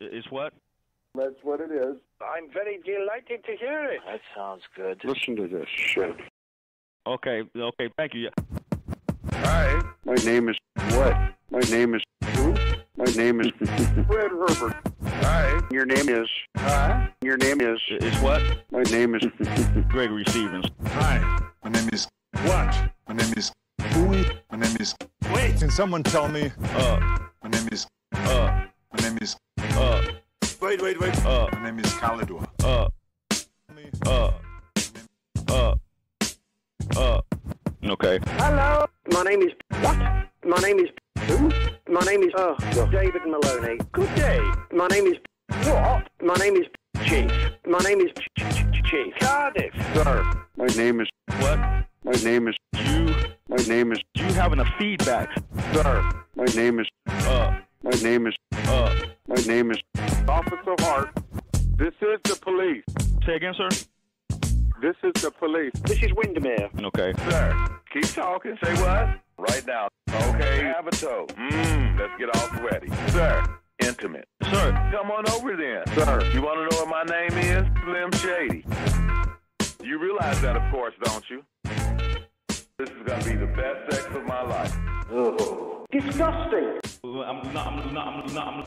Is what? That's what it is. I'm very delighted to hear it. That sounds good. Listen to this shit. Okay, okay, thank you. Hi. My name is what? My name is who? My name is Fred Herbert. Hi. Your name is Huh? Your name is Is what? My name is Gregory Stevens. Hi, my name is what? My name is who? My name is wait. Can someone tell me? Uh, My name is uh, my name is uh, wait wait wait. uh, My name is Kalidor. uh, uh, uh, uh. Okay. Hello. My name is what? My name is who? My name is uh David Maloney. Good day. My name is what? My name is Chief. My name is Ch- Ch- Ch- Chief. Cardiff. Sir. My name is What? My name is You, My name is you having a feedback? Sir. My name is Uh, My name is uh. My name is Officer Hart. This is the police. Say again, sir. This is the police. This is Windermere. Okay. Sir, keep talking. Say what? Right now. Okay. Have a toe. Mmm. Let's get all sweaty. Sir, intimate. Sir. Come on over then. Sir. You want to know what my name is? Slim Shady. You realize that, of course, don't you? This is going to be the best sex of my life. Disgusting. I'm not, I'm not, I'm not, I'm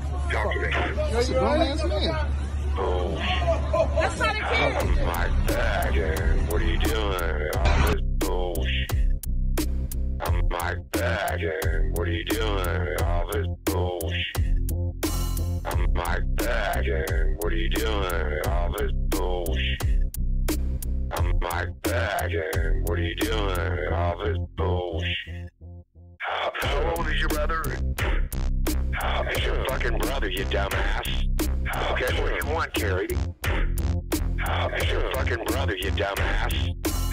Talk to me. Oh, That's not a kid. I'm my back. and What are you doing? All this bullshit. I'm my back. and What are you doing? All this bullshit. I'm my back. and What are you doing? All this bullshit. I'm my back. and What are you doing? All this bullshit. It's your fucking brother, you dumbass. Okay, what you want, Carrie? It's your fucking brother, you dumbass.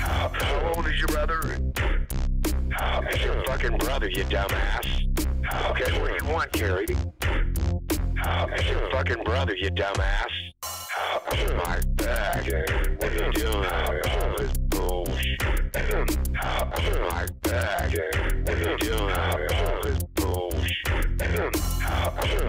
How old is your brother? It's your fucking brother, you dumbass. Okay, what you want, Carrie? It's your fucking brother, you dumbass. Oh, my back. What are you doing? Oh, my back. What are you doing? Action. Action.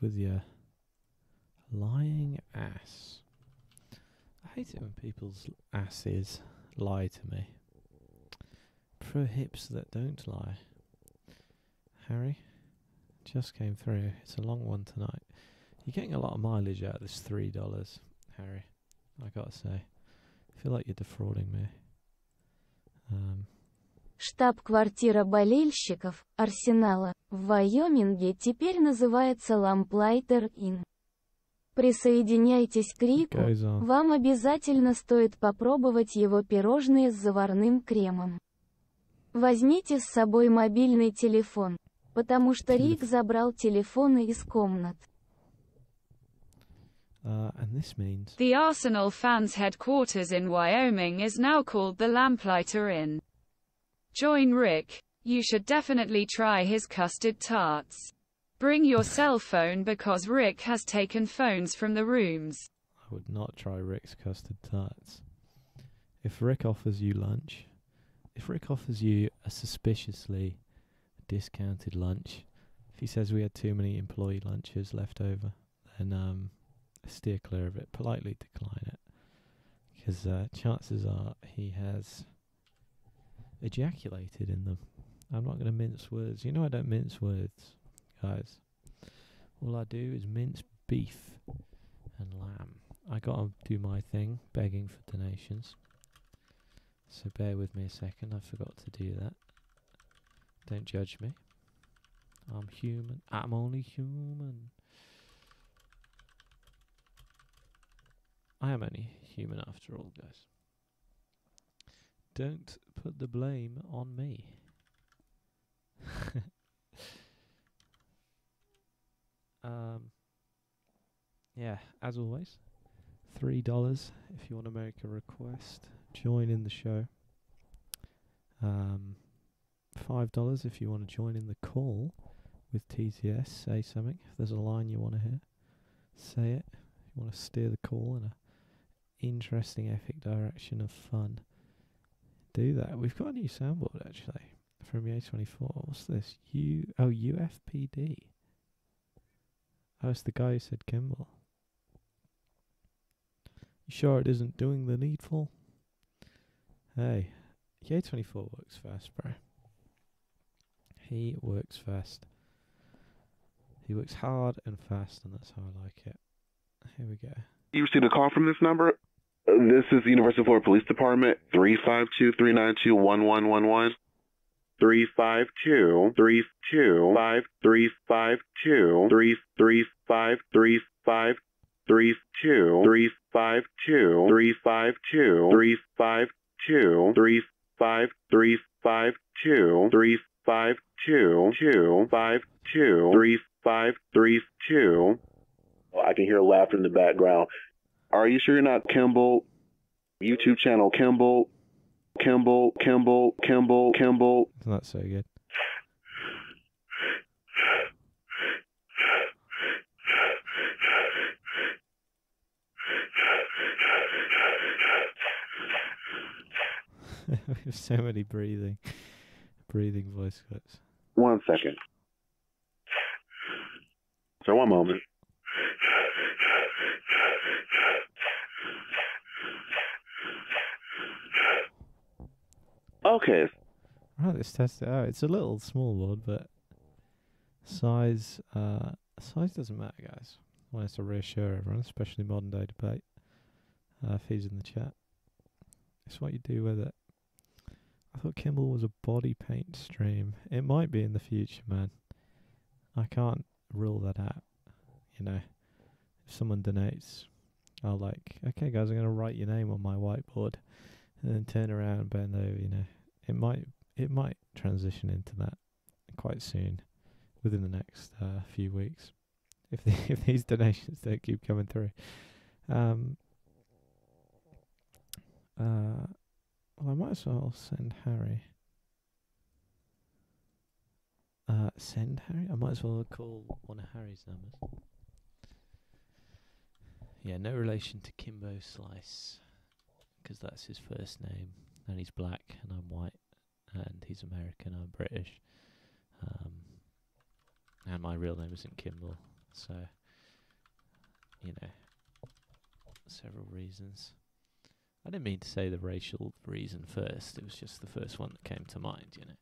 With your lying ass. I hate it when people's asses lie to me. Pro hips that don't lie. Harry, just came through. It's a long one tonight. You're getting a lot of mileage out of this three dollars, Harry. I gotta say, I feel like you're defrauding me. Um, Штаб-квартира болельщиков Арсенала в Вайоминге теперь называется Ламплайтер Inn. Присоединяйтесь к Рику, вам обязательно стоит попробовать его пирожные с заварным кремом. Возьмите с собой мобильный телефон, потому что Рик забрал телефоны из комнат. Uh, and this means The Arsenal fans' headquarters in Wyoming is now called the Lamplighter Inn. Join Rick. You should definitely try his custard tarts. Bring your cell phone because Rick has taken phones from the rooms. I would not try Rick's custard tarts. If Rick offers you lunch, if Rick offers you a suspiciously discounted lunch, if he says we had too many employee lunches left over, then um, steer clear of it. Politely decline it, because uh, chances are he has ejaculated in them. I'm not going to mince words. You know I don't mince words, guys. All I do is mince beef and lamb. I gotta do my thing, begging for donations. So bear with me a second, I forgot to do that. Don't judge me. I'm human. I'm only human. I am only human after all, guys. Don't put the blame on me. um, yeah, as always, three dollars if you want to make a request. Join in the show. Um, five dollars if you want to join in the call with TTS. Say something. If there's a line you want to hear, say it. If you want to steer the call in a interesting, epic direction of fun, do that. We've got a new soundboard actually from Ye24. What's this? U oh UFPD. Oh, it's the guy who said Kimble. You sure it isn't doing the needful? Hey, Ye24 works fast, bro. He works fast. He works hard and fast, and that's how I like it. Here we go. You received a call from this number. Uh, This is the Universal Florida Police Department. Three five two three nine two one one one one. Three five two three two five three five two three three five three five three two three five two three five two three five two three five three five two three five two two five two three five three two. I can hear laughter in the background. Are you sure you're not Kimble? YouTube channel Kimble, Kimble, Kimble, Kimble, Kimble. It's not so good. we have so many breathing, breathing voice clips. One second. So one moment. Okay, Right, let's test it out. It's a little small board, but size uh size doesn't matter, guys. Us to reassure everyone, especially modern day debate. Uh, feeds in the chat. It's what you do with it. I thought Kimble was a body paint stream. It might be in the future, man. I can't rule that out. You know, if someone donates, I'll like, okay, guys, I'm gonna write your name on my whiteboard, and then turn around and bend over. You know, it might it might transition into that quite soon, within the next uh, few weeks, if the, if these donations don't keep coming through. Um. Uh, well, I might as well send Harry. Uh, send Harry. I might as well call one of Harry's numbers. Yeah, no relation to Kimbo Slice, because that's his first name, and he's black, and I'm white, and he's American, I'm British. Um, And my real name isn't Kimble, so you know, several reasons. I didn't mean to say the racial reason first. It was just the first one that came to mind, you know,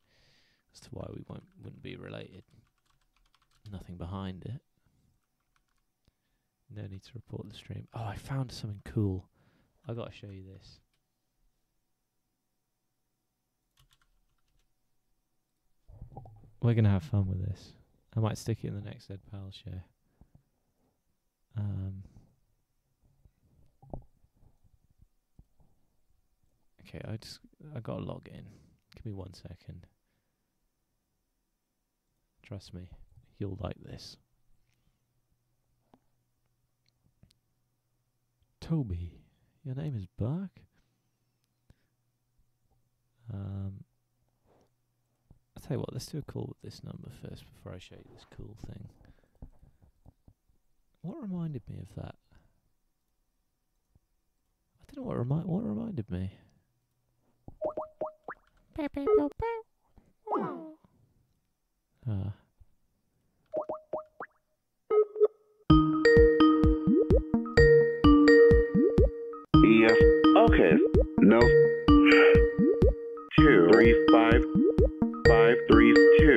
as to why we won't wouldn't be related. Nothing behind it. No need to report the stream. Oh, I found something cool. I gotta show you this. We're gonna have fun with this. I might stick it in the next Ed Powell show. Um. Okay, I just I gotta log in. Give me one second. Trust me, you'll like this. Toby, your name is Buck. Um, I'll tell you what, let's do a call with this number first before I show you this cool thing. What reminded me of that? I don't know what remi- what reminded me. Uh, Yes. Okay. No. Two. Three five five three two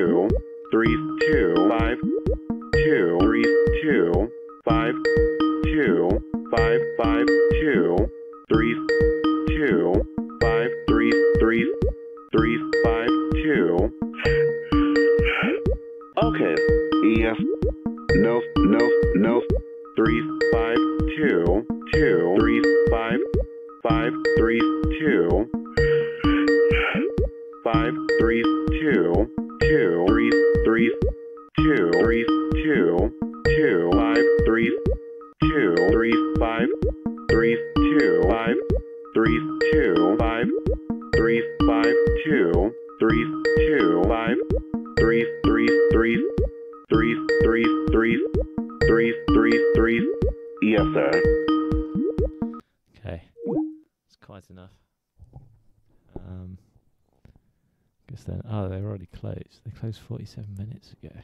closed. 47 minutes ago.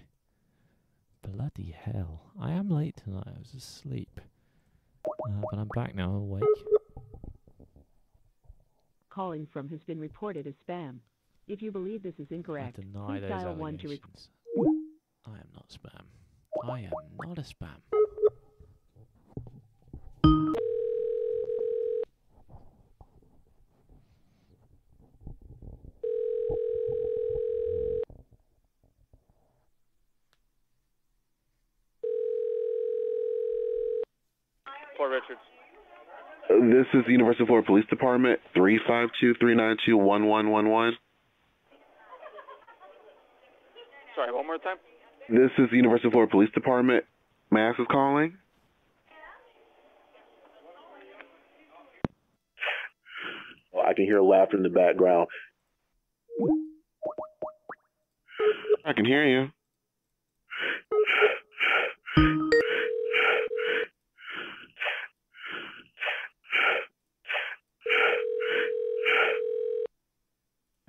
Bloody hell! I am late tonight. I was asleep, uh, but I'm back now. Awake. Calling from has been reported as spam. If you believe this is incorrect, deny please those dial one to report. I am not spam. I am not a spam. Port Richards. This is the University of Florida Police Department, three five two three nine two one one one one. Sorry, one more time. This is the University of Florida Police Department. Mass is calling. Oh, I can hear laughter in the background. I can hear you.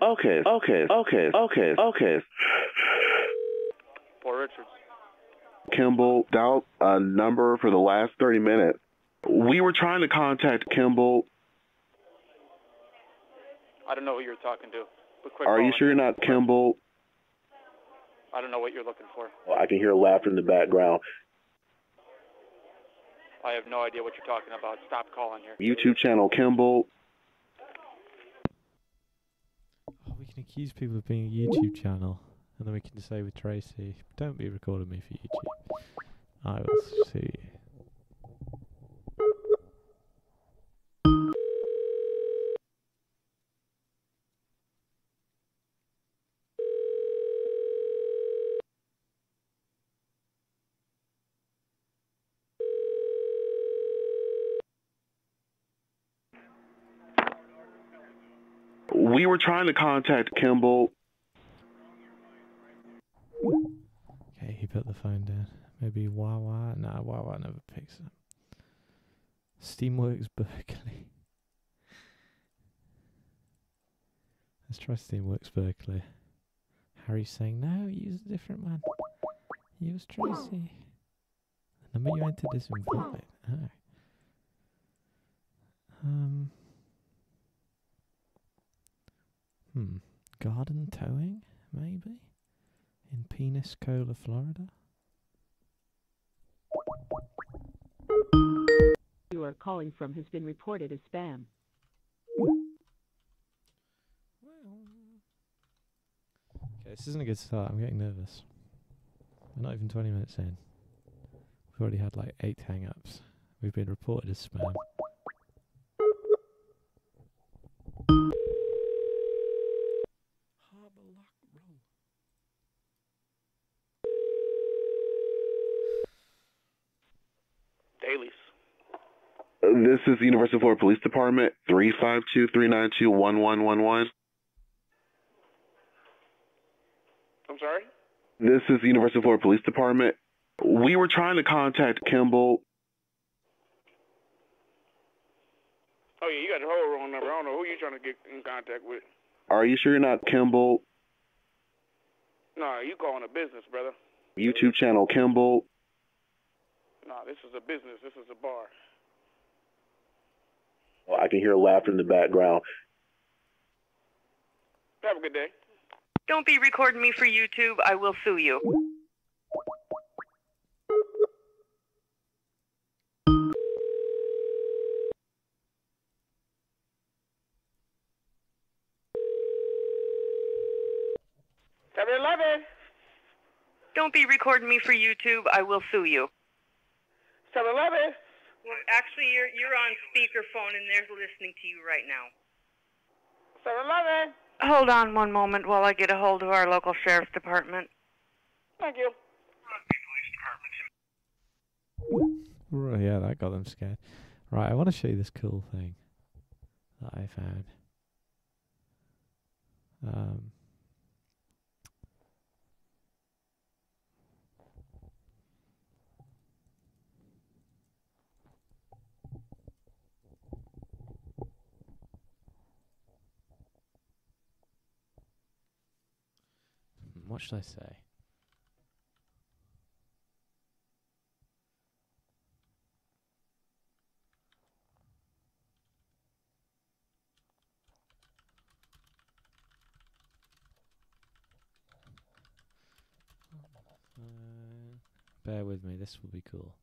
Okay, okay, okay, okay, okay. Port Richards. Kimble dialed a number for the last 30 minutes. We were trying to contact Kimble. I don't know who you're talking to. But quick Are you sure you're not Kimble? I don't know what you're looking for. I can hear laughter in the background. I have no idea what you're talking about. Stop calling here. YouTube channel Kimble. Oh, we can accuse people of being a YouTube channel, and then we can say with Tracy, "Don't be recording me for YouTube. I will sue you." We were trying to contact Kimble. Okay, he put the phone down. Maybe Wawa. Nah, Wawa never picks up. Steamworks Berkeley. Let's try Steamworks Berkeley. Harry's saying, no, use a different one. Use Tracy. The number you entered is invalid. Oh. Um. Hmm. Garden towing, maybe? In Pensacola, Florida? You are calling from has been reported as spam. Okay, this isn't a good start. I'm getting nervous. We're not even 20 minutes in. We've already had like eight hang ups. We've been reported as spam. Dailies. Uh, This is the University of Florida Police Department, 352-392-1111. I'm sorry? This is the University of Florida Police Department. We were trying to contact Kimble. Oh yeah, you got the whole wrong number. I don't know who you're trying to get in contact with. Are you sure you're not Kimble? Nah, you calling a business, brother. YouTube channel Kimble. Nah, this is a business. This is a bar. Well, I can hear laughter in the background. Have a good day. Don't be recording me for YouTube. I will sue you. Seven Eleven. Don't be recording me for YouTube. I will sue you. Seven Eleven. Well, actually, you're you're on speakerphone and they're listening to you right now. Seven Eleven. Hold on one moment while I get a hold of our local sheriff's department. Thank you. Right, yeah, that got them scared. Right, I want to show you this cool thing that I found. Um, what should I say? Uh, bear with me, this will be cool.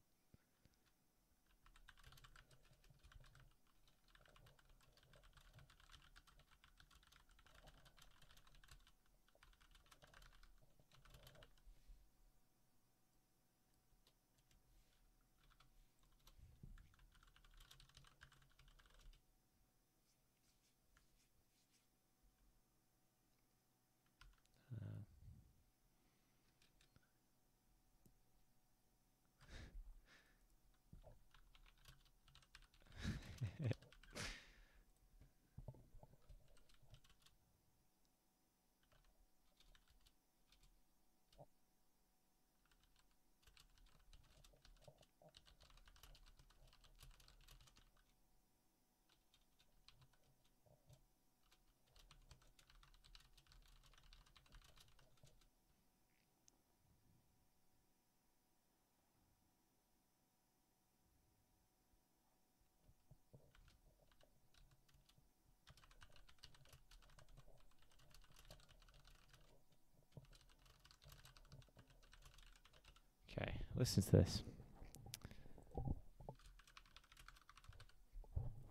Okay, listen to this.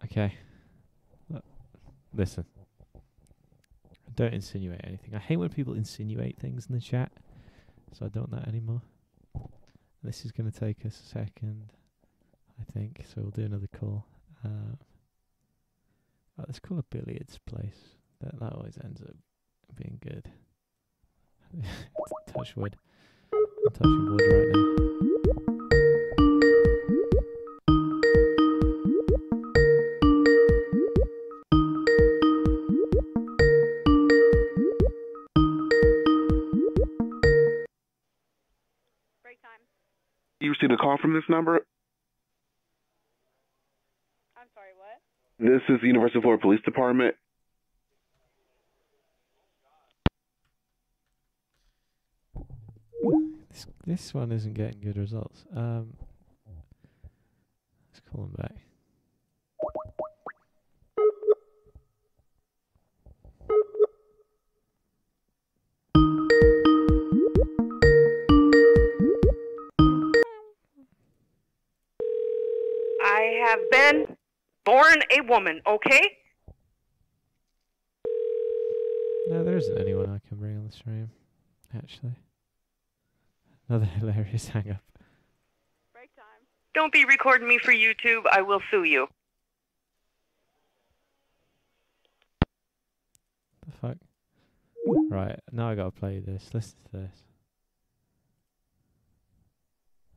Okay. Listen. Don't insinuate anything. I hate when people insinuate things in the chat, so I don't that anymore. This is going to take us a second, I think, so we'll do another call. Uh, oh, let's call a billiards place. That, that always ends up being good. Touch wood. I'm touching wood right now. You received a call from this number? I'm sorry, what? This is the Universal Florida Police Department. This one isn't getting good results. Um, let's call him back. I have been born a woman, okay? No, there isn't anyone I can bring on the stream. Actually, another hilarious hang up. Don't be recording me for YouTube. I will sue you. The fuck. Right now I gotta play this. Listen to this.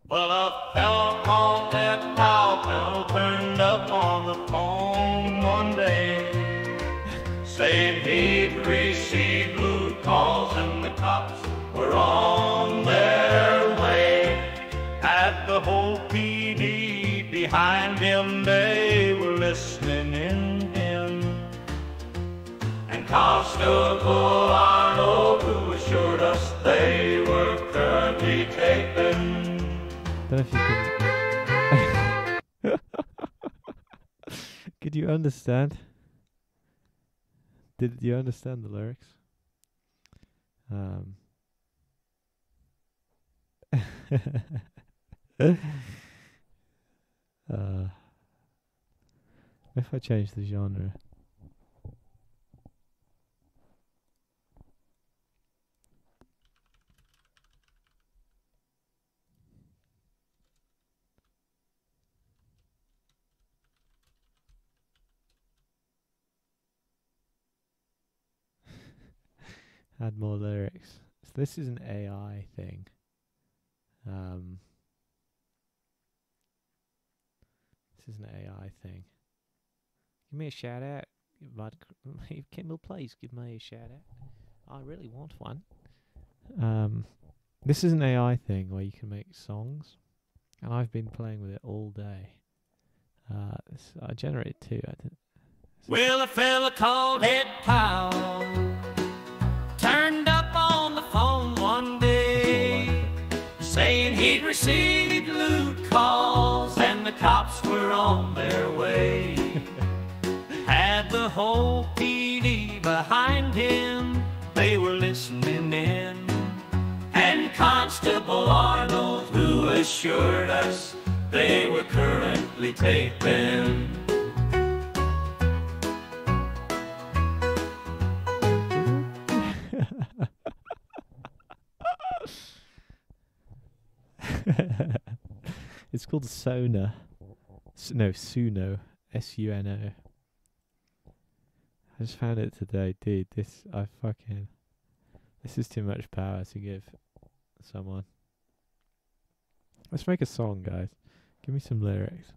Well, a fella called that cowbell turned up on the phone one day, saying he'd received Constable Arnold, who assured us they were know. Could you understand? Did you understand the lyrics? Um. uh. If I change the genre. Add more lyrics. So this is an AI thing. Um, this is an AI thing. Give me a shout out. But Kendall, please give me a shout out. I really want one. Um, this is an AI thing where you can make songs, and I've been playing with it all day. Uh, so I generated two. I Well, a fella called Ed Powell received loot calls and the cops were on their way. Had the whole PD behind him, they were listening in. And Constable Arnold, who assured us they were currently taping. it's called Sona. S- no, Suno. S U N O. I just found it today, dude. This I fucking. This is too much power to give someone. Let's make a song, guys. Give me some lyrics.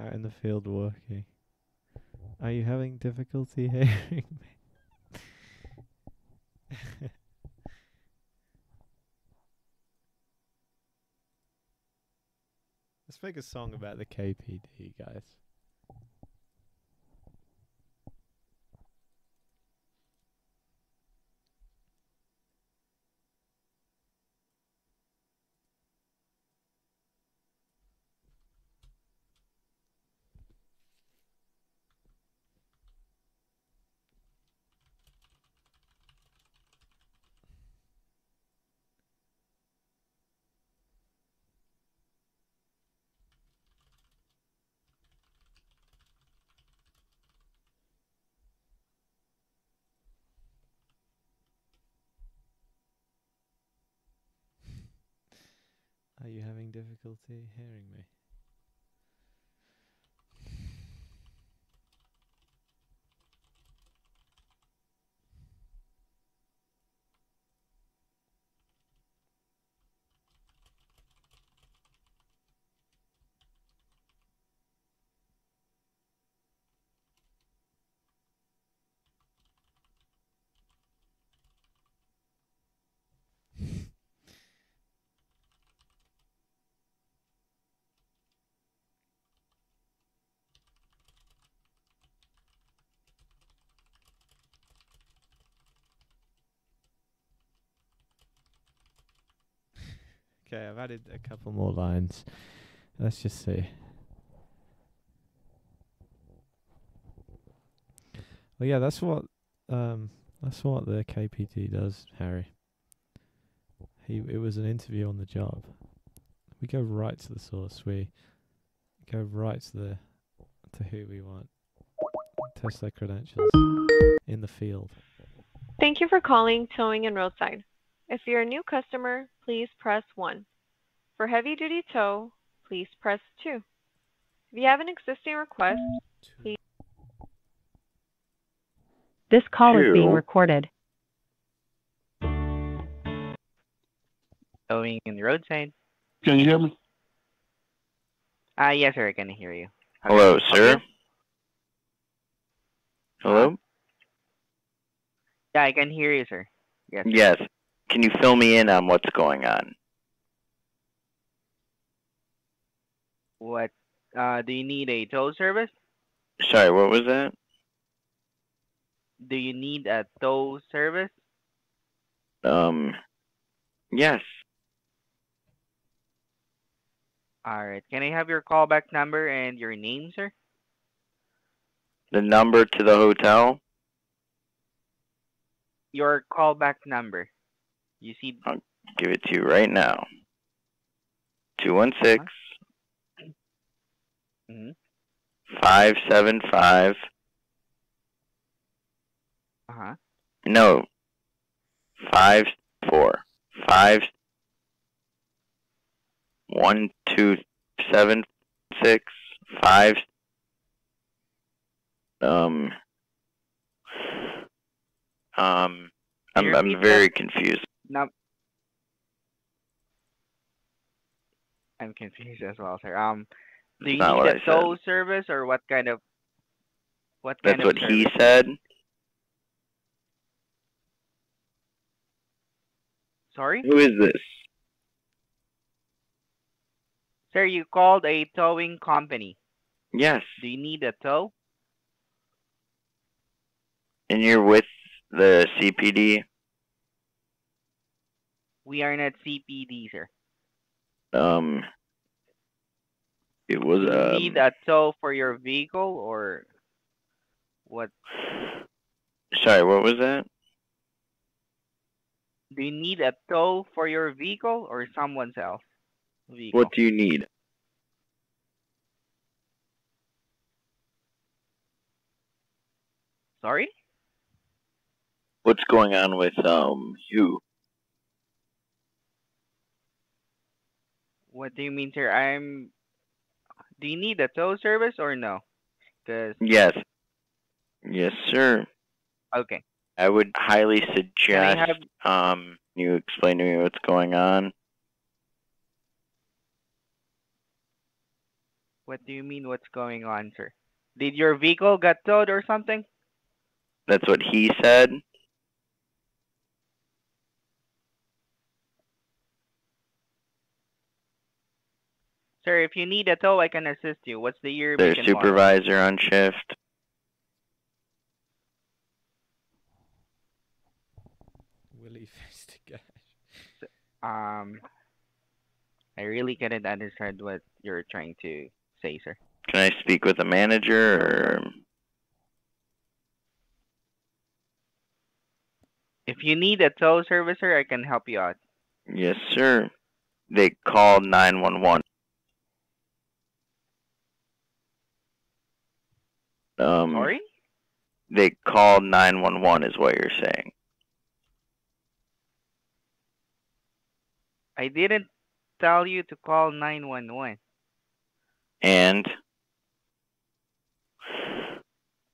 Out in the field working. Are you having difficulty hearing me? Let's make a song about the KPD, guys. Are you having difficulty hearing me? Okay, I've added a couple more lines. Let's just see. Well, yeah, that's what um, that's what the KPD does, Harry. He it was an interview on the job. We go right to the source. We go right to the to who we want. Test their credentials in the field. Thank you for calling Towing and Roadside. If you're a new customer, please press 1. For heavy duty tow, please press 2. If you have an existing request, please. This call is being Two. recorded. Towing in the roadside. Can you hear me? Ah, yes, sir. I can hear you. How Hello, can sir. you? Hello? Yeah, I can hear you, sir. Yes. Yes. Can you fill me in on what's going on? What? Uh, do you need a tow service? Sorry, what was that? Do you need a tow service? Um, yes. All right. Can I have your callback number and your name, sir? The number to the hotel? Your callback number. You see, I'll give it to you right now. 216 Mhm. 575. uh huh. No. 5 4 5 1 2 7 6 5 um um I'm I'm very confused. Num- I'm confused as well, sir. Um, do you not need what a I said. tow service or what kind of? What kind That's of what he said. Sorry, Who is this? sir. You called a towing company. Yes. Do you need a tow? And you're with the CPD? We are not CPD, sir. Um it was Do you um need a tow for your vehicle or what? sorry, what was that? Do you need a tow for your vehicle or someone else? Vehicle. What do you need? Sorry? What's going on with um you? What do you mean, sir? I'm. Do you need a tow service or no? Cause Yes. Yes, sir. okay. I would highly suggest have- um you explain to me what's going on. What do you mean? What's going on, sir? Did your vehicle get towed or something? That's what he said. Sir, if you need a tow, I can assist you. What's the year? Their make, model? supervisor on shift. Willie faced a gash. Um, I really couldn't understand what you're trying to say, sir. Can I speak with a manager or If you need a tow servicer, I can help you out. Yes, sir. They called 911. Um, Sorry? They called 911 is what you're saying. I didn't tell you to call 911. And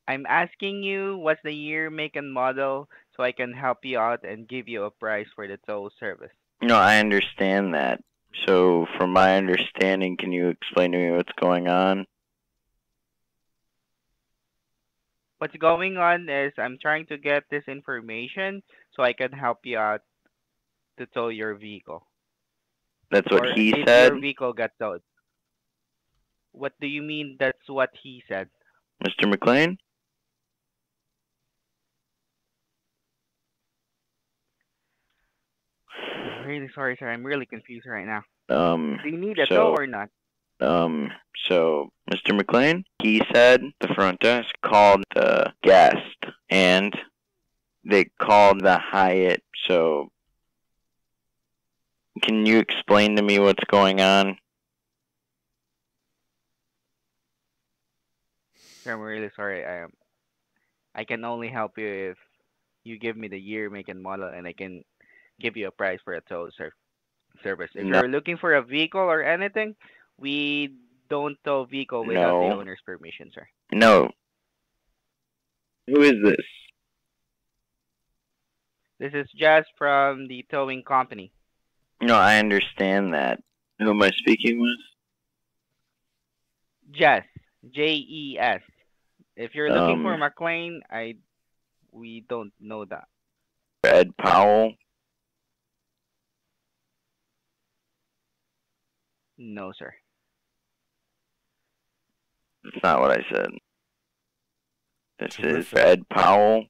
I'm asking you what's the year, make, and model so I can help you out and give you a price for the tow service. no, I understand that. So, from my understanding, can you explain to me what's going on? What's going on is I'm trying to get this information so I can help you out to tow your vehicle. That's what Or he if said, Your vehicle got towed. What do you mean that's what he said? Mr. McLean. I'm really sorry, sir. I'm really confused right now. Um, Do you need a so- tow or not? Um, so, Mr. McLean, he said the front desk called the guest and they called the Hyatt. So, can you explain to me what's going on? I'm really sorry. I am. I can only help you if you give me the year, make, and model, and I can give you a price for a tow ser- service. If No. you're looking for a vehicle or anything, we don't tow vehicle without the owner's permission, sir. No. Who is this? This is just from the towing company. No, I understand that. Who am I speaking with? Jess, J E S. If you're looking for Um, McLean, I we don't know that. Ed Powell. No, sir. That's not what I said. This is Ed Powell.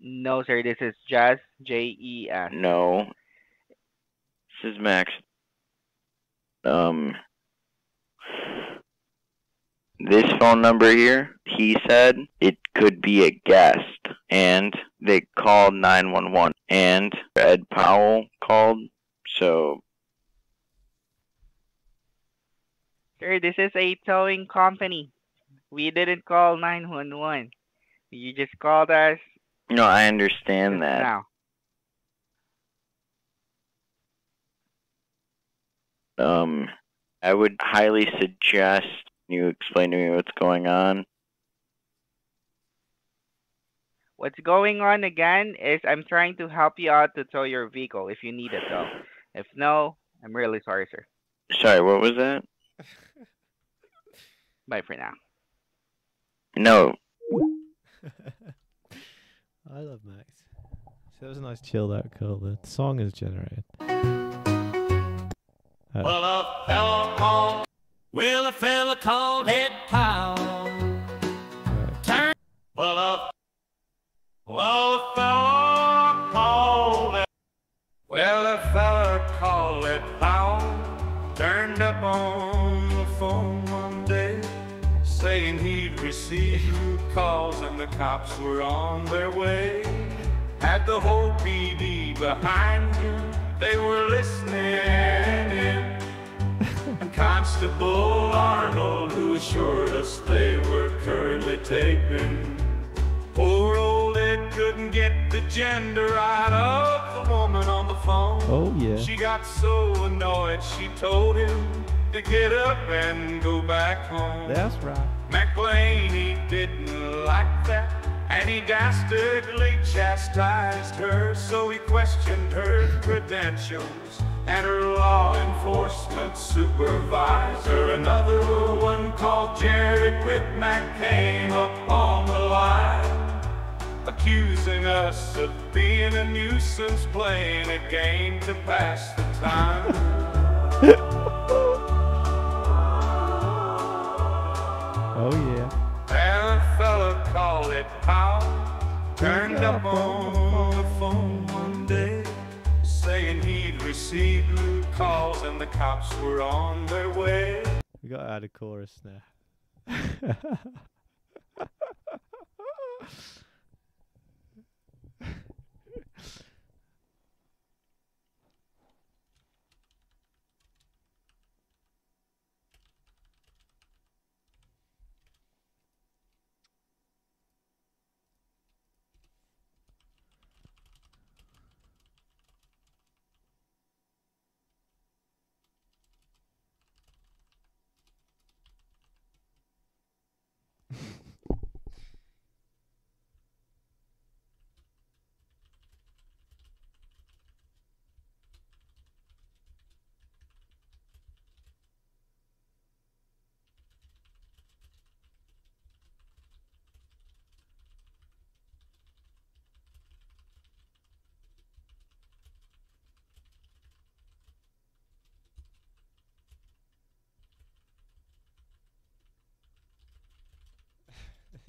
No, sir. This is Jess, J E S. No. This is Max. Um. This phone number here, he said it could be a guest, and they called 911, and Ed Powell called, so Sir, this is a towing company. We didn't call 911. You just called us no, I understand that. now. Um, I would highly suggest you explain to me what's going on. What's going on again is I'm trying to help you out to tow your vehicle if you need it, though. If no, I'm really sorry, sir. Sorry, what was that? Bye for now. No, I love Max. So that was a nice chilled out call. The song is generated. Uh, Well, a fella called. Well, a fella called Ed Powell. Turn. Well, a. Well, cops were on their way. Had the whole PD behind him, they were listening in. And Constable Arnold, who assured us they were currently taping. Poor old Ed couldn't get the gender right of the woman on the phone. Oh, yeah. She got so annoyed, she told him to get up and go back home. That's right. McLean, he didn't like that. And he dastardly chastised her, so he questioned her credentials and her law enforcement supervisor. Another one called Jared Whitmack came up on the line, accusing us of being a nuisance, playing a game to pass the time. called it Powell turned up on the phone one day, saying he'd received calls and the cops were on their way. We got to add a chorus now.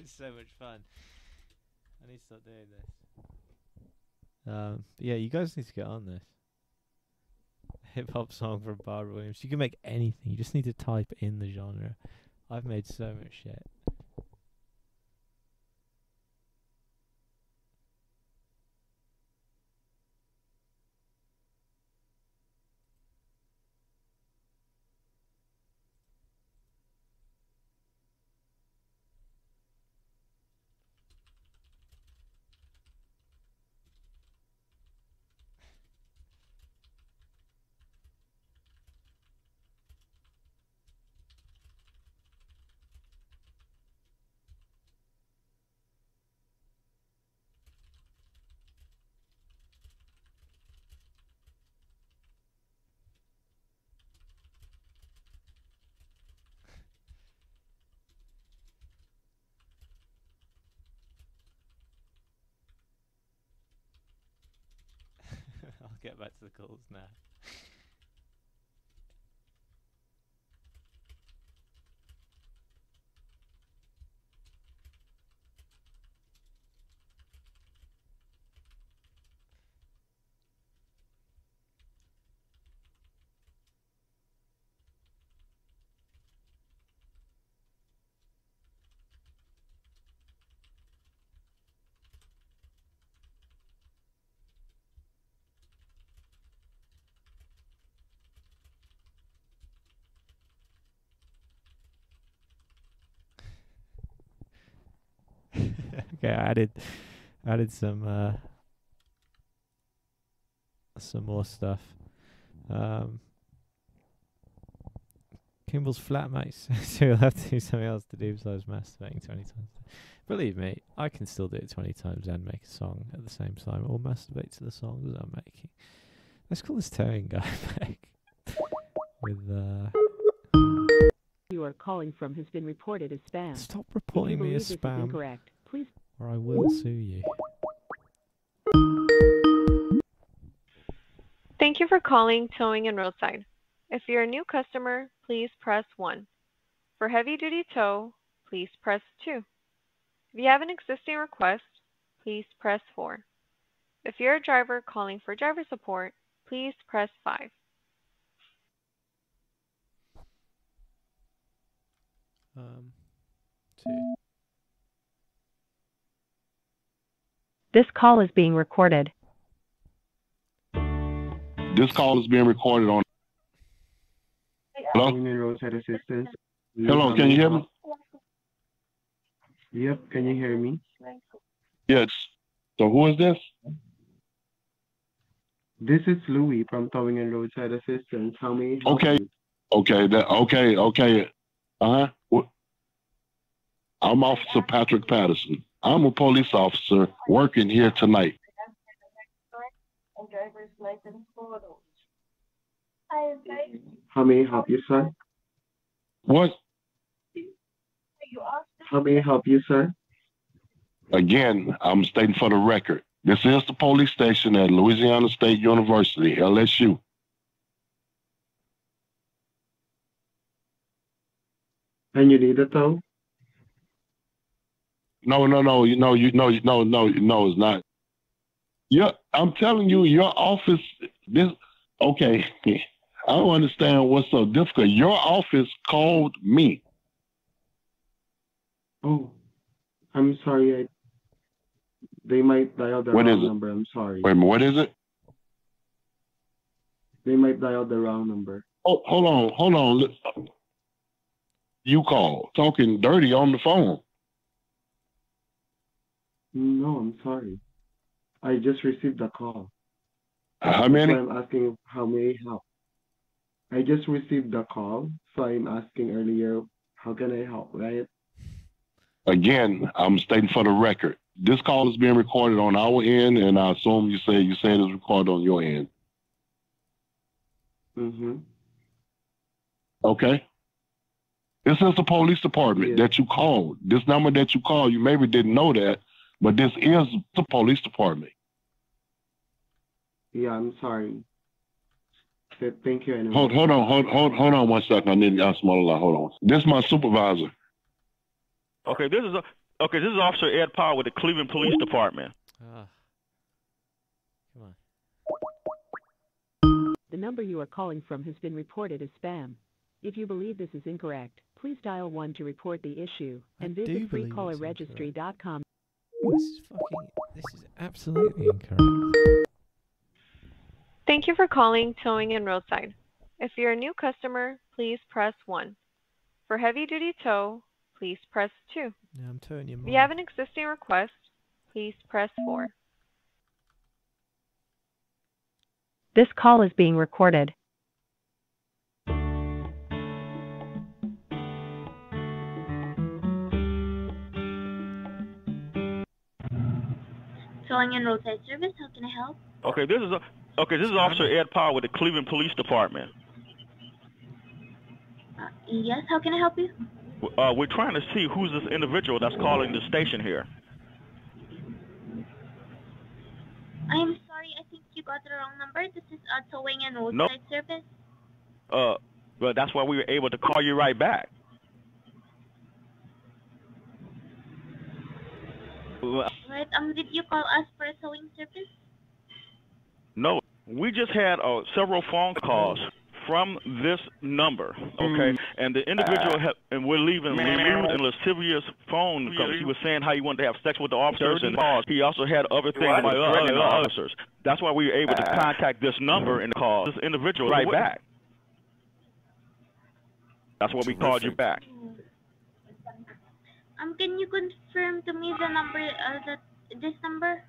is so much fun. I need to stop doing this. Um, yeah, you guys need to get on this. Hip hop song from Barbara Williams. You can make anything. You just need to type in the genre. I've made so much shit. Back to the calls now. okay, I added added some uh some more stuff. Um Kimble's flatmates, so you'll have to do something else to do besides masturbating 20 times. Believe me, I can still do it 20 times and make a song at the same time, or masturbate to the songs I'm making. Let's call this towing guy back. With, uh. You are calling from has been reported as spam. Stop reporting me as spam. incorrect, please Or I will sue you. Thank you for calling Towing and Roadside. If you're a new customer, please press 1. For heavy duty tow, please press 2. If you have an existing request, please press 4. If you're a driver calling for driver support, please press 5. Um, two. This call is being recorded. This call is being recorded on. Hello? Union Roadside Assistance. Hello, can you hear me? Yep, can you hear me? Yes. So who is this? This is Louis from Towing and Roadside Assistance. How may Okay. you? Okay, that okay, okay. Uh huh. I'm Officer Patrick Patterson. I'm a police officer working here tonight. How may I help you, sir? What? How may I help you, sir? Again, I'm stating for the record. This is the police station at Louisiana State University, LSU. And you need a tow? No, no, no, you know, you know, no, no, no, it's not. Yeah, I'm telling you, your office. This okay. I don't understand what's so difficult. Your office called me. Oh, I'm sorry. I, they might dial the What wrong number. I'm sorry. Wait what is it? They might dial the wrong number. Oh, hold on, hold on. You called talking dirty on the phone. No, I'm sorry. I just received a call. How many? why I'm asking how may I help. I just received the call, so I'm asking earlier, how can I help, right? Again, I'm stating for the record. This call is being recorded on our end, and I assume you say you said it's recorded on your end. Mm-hmm. Okay. This is the police department that you called. This number that you called, you maybe didn't know that, but this is the police department. Yeah, I'm sorry. Thank you anyway. Hold, hold on, hold, hold, hold on one second. I need to ask Hold on. This is my supervisor. Okay, this is a Okay, this is Officer Ed Powell with the Cleveland Police Department. Ah. Come on. The number you are calling from has been reported as spam. If you believe this is incorrect, please dial 1 to report the issue and do visit believe it's freecallerregistry.com. This is fucking. This is absolutely incorrect. Thank you for calling Towing and Roadside. If you're a new customer, please press 1. For heavy duty tow, please press 2. Yeah, I'm towing your If you have an existing request, please press 4. This call is being recorded. Towing and roadside service, how can I help? Okay, this is a, okay. This is Officer Ed Powell with the Cleveland Police Department. Uh, yes, how can I help you? Uh, we're trying to see who's this individual that's calling the station here. I am sorry, I think you got the wrong number. This is uh, towing and roadside No. service. Uh, but that's why we were able to call you right back. Well, Right, um, did you call us for a towing service? No, we just had uh, several phone calls from this number, okay? And the individual, ha- and we're leaving lewd and lascivious phone calls. He was saying how he wanted to have sex with the officers, and he also had other things What? about threatening the officers. That's why we were able to contact this number and call this individual right back. That's why we called you back. Um, can you confirm to me the number, uh, that this number?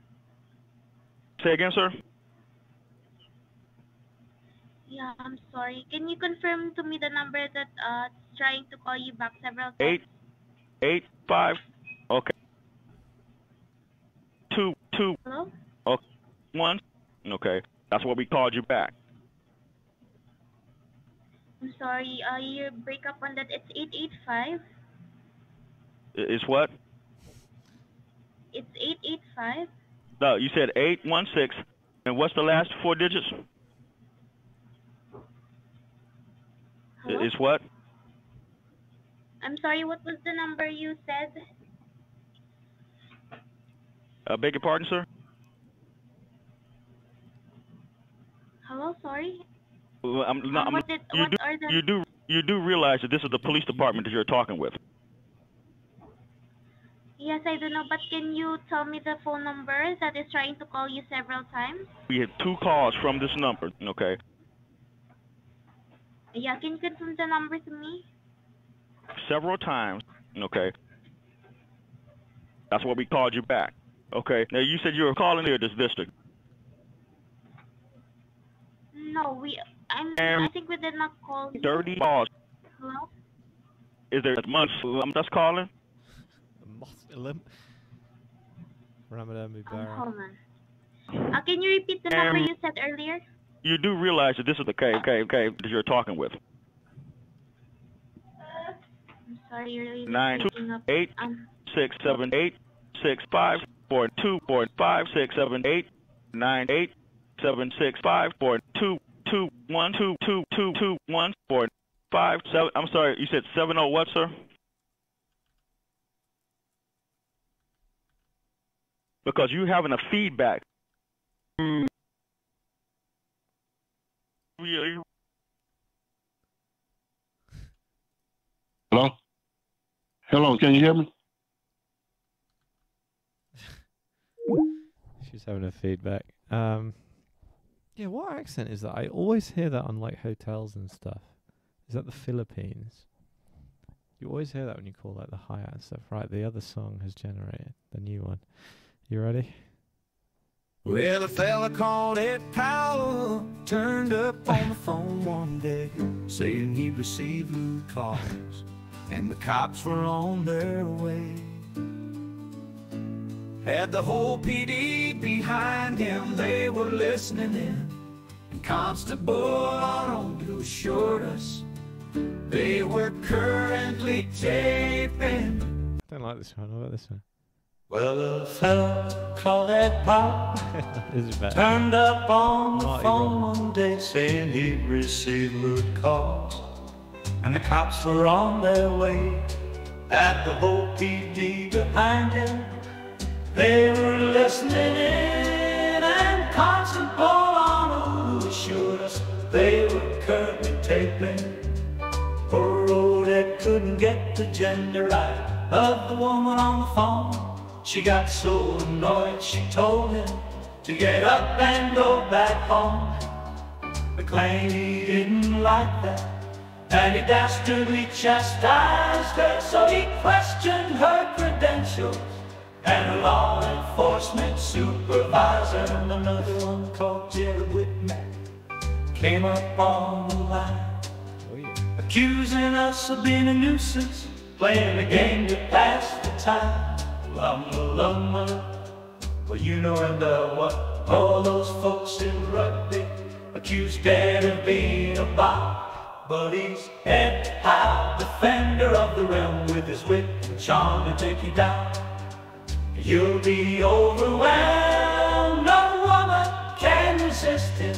Say again, sir. Yeah, I'm sorry. Can you confirm to me the number that uh trying to call you back several times? Eight, eight, five. Okay. Two, two. Hello? Okay. One. Okay. That's why we called you back. I'm sorry. Uh, you break up on that. It's eight eight five. Is what? It's eight eight five. No, you said eight one six, and what's the last four digits? Hello? Is what? I'm sorry. What was the number you said? I beg your pardon, sir. Hello. Sorry. Well, I'm, no, Um, I'm, what did- you do are the- you do you do realize that this is the police department that you're talking with? Yes, I do know. But can you tell me the phone number that is trying to call you several times? We had two calls from this number. Okay. Yeah. Can you confirm the number to me? several times. Okay. That's why we called you back. Okay. Now you said you were calling here this district. No, we. I'm. Um, I think we did not call. you. Dirty balls. Hello. Is there a month I'm just calling? Muslim. Ramadan Um, Mubarak. hold on. Uh, can you repeat the number Um, you said earlier? You do realize that this is the K K K that you're talking with. I'm sorry, you're really Nine two breaking up. eight Um, six seven eight six five four two four five six seven eight nine eight seven six five four two two one two two two two one four five seven. I'm sorry, you said seven oh what, sir? Because you having a feedback. Yeah, Hello? Hello, can you hear me? She's having a feedback. Um, yeah, what accent is that? I always hear that on like hotels and stuff. Is that the Philippines? You always hear that when you call like the Hyatt and stuff, right? The other song has generated the new one. You ready? Well, a fella called Ed Powell turned up on the phone one day saying he received lewd calls and the cops were on their way. Had the whole PD behind him, they were listening in. And Constable Arnold assured us they were currently taping. Don't like this one. What about this one? Well, a fella called Ed is. Turned up on the Marty phone one day saying he'd received lewd calls And the cops were on their way At the whole PD behind him. They were listening in and constant pull on who assured us they were currently taping. Poor old Ed couldn't get the gender right of the woman on the phone. She got so annoyed she told him to get up and go back home. McLean he didn't like that. And he dastardly chastised her, so he questioned her credentials. And a law enforcement supervisor and another one called Jerry Whitman came up on the line. Accusing us of being a nuisance, playing a game to pass the time. Lumma. Well, you know and uh, what? All those folks in rugby accused Dad of being a bot. But he's head high defender of the realm with his wit and charm to take you down. You'll be overwhelmed, no woman can resist him.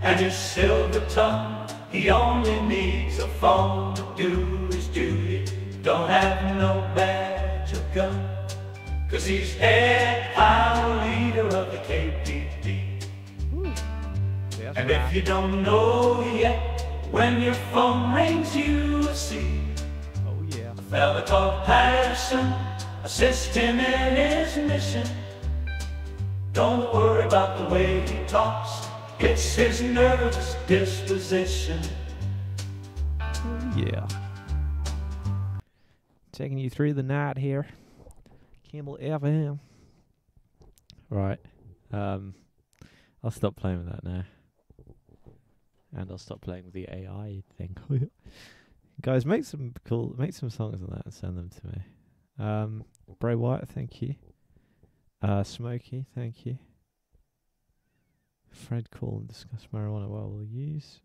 And his silver tongue, he only needs a phone to do his duty. Don't have no badge or gun, cause he's head high leader of the KPD. And if you don't know yet, when your phone rings, you will see Oh yeah. a fella called Patterson assist him in his mission. Don't worry about the way he talks, it's his nervous disposition. Oh, yeah. Taking you through the night here. Campbell FM. Right. Um I'll stop playing with that now. And I'll stop playing with the AI thing. Guys, make some cool make some songs on that and send them to me. Um Bray Wyatt, thank you. Uh Smokey, thank you. Fred call and discuss marijuana while we'll use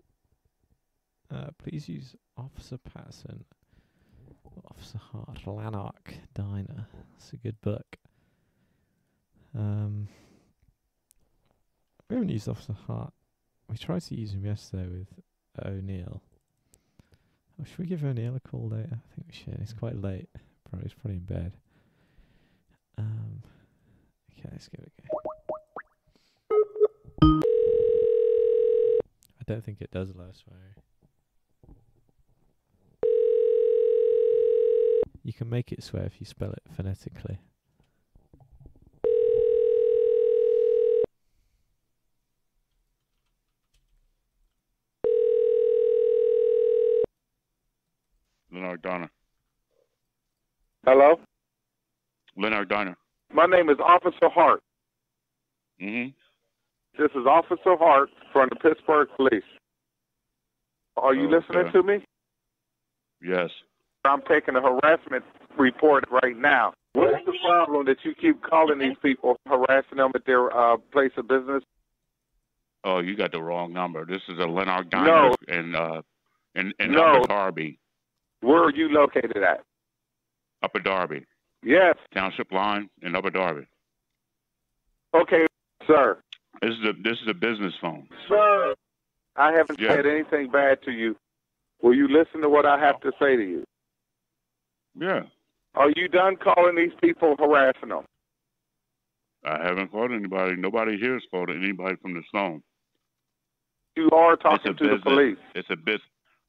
uh, please use Officer Patterson. Officer Hart, Llanerch Diner. That's a good book. Um, we haven't used Officer Hart. We tried to use him yesterday with O'Neill. Oh, should we give O'Neill a call later? I think we should. It's quite late. Probably he's probably in bed. Um, okay, let's give it a go. I don't think it does allow swearing. You can make it swear if you spell it phonetically. Leonard Donner. Hello? Leonard Donner. My name is Officer Hart. Mm hmm This is Officer Hart from the Pittsburgh Police. Are you listening Okay. to me? Yes. I'm taking a harassment report right now. What is the problem that you keep calling these people, harassing them at their uh, place of business? Oh, you got the wrong number. This is a Leonard Donner No. in uh in, in No. Upper Darby. Where are you located at? Upper Darby. Yes. Township line in Upper Darby. Okay, sir. This is a this is a business phone. Sir, I haven't Yeah. said anything bad to you. Will you listen to what I have to say to you? Yeah. Are you done calling these people, harassing them? I haven't called anybody. Nobody here has called anybody from this phone. You are talking to the police. It's a bus.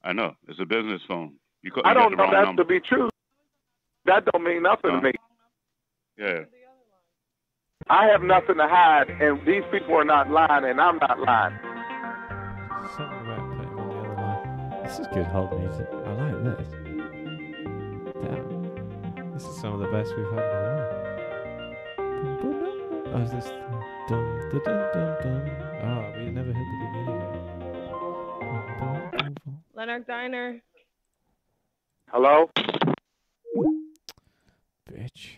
I know. It's a business phone. You, ca- I you don't know wrong that number. to be true. That don't mean nothing Huh? to me. Yeah. I have nothing to hide, and these people are not lying, and I'm not lying. Something about putting on the other line. This is good hold music. I like this. Damn. This is some of the best we've had in a while. Oh, is this dum dum dum dum dum? Ah, we never hit the beginning. Leonard Diner. Hello? Bitch.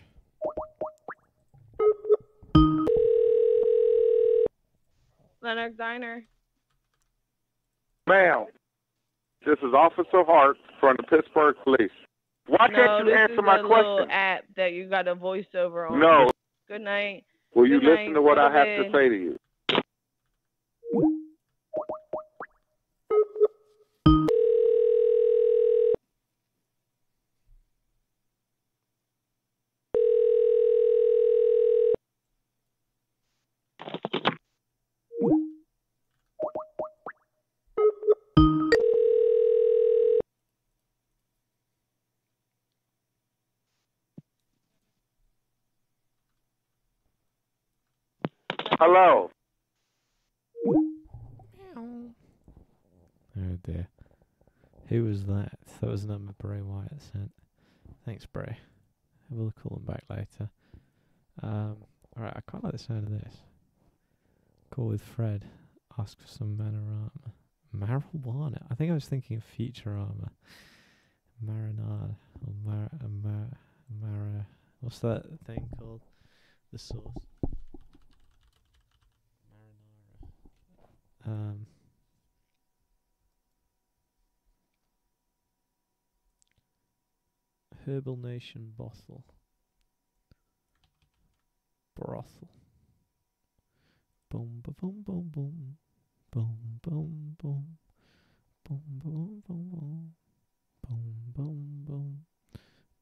Leonard Diner. Ma'am, this is Officer Hart from the Pittsburgh Police. Why no, can't you this answer is my a question? little app that you got a voiceover on. No. Good night. Will you Good listen to what I have to say to you? Hello. Oh dear. Who was that? That was number Bray Wyatt sent. Thanks, Bray. We'll call him back later. Um, alright, I quite like the sound of this. Call with Fred. Ask for some Manorama. Marijuana? I think I was thinking of Futurama. Marinade. Or Mar... uh, Mar... Mara... What's that thing called? The sauce. Um... Herbal Nation bottle. Brothel. Boom, boom, boom, boom. Boom, boom, boom. Boom, boom, boom, boom. Boom, boom, boom.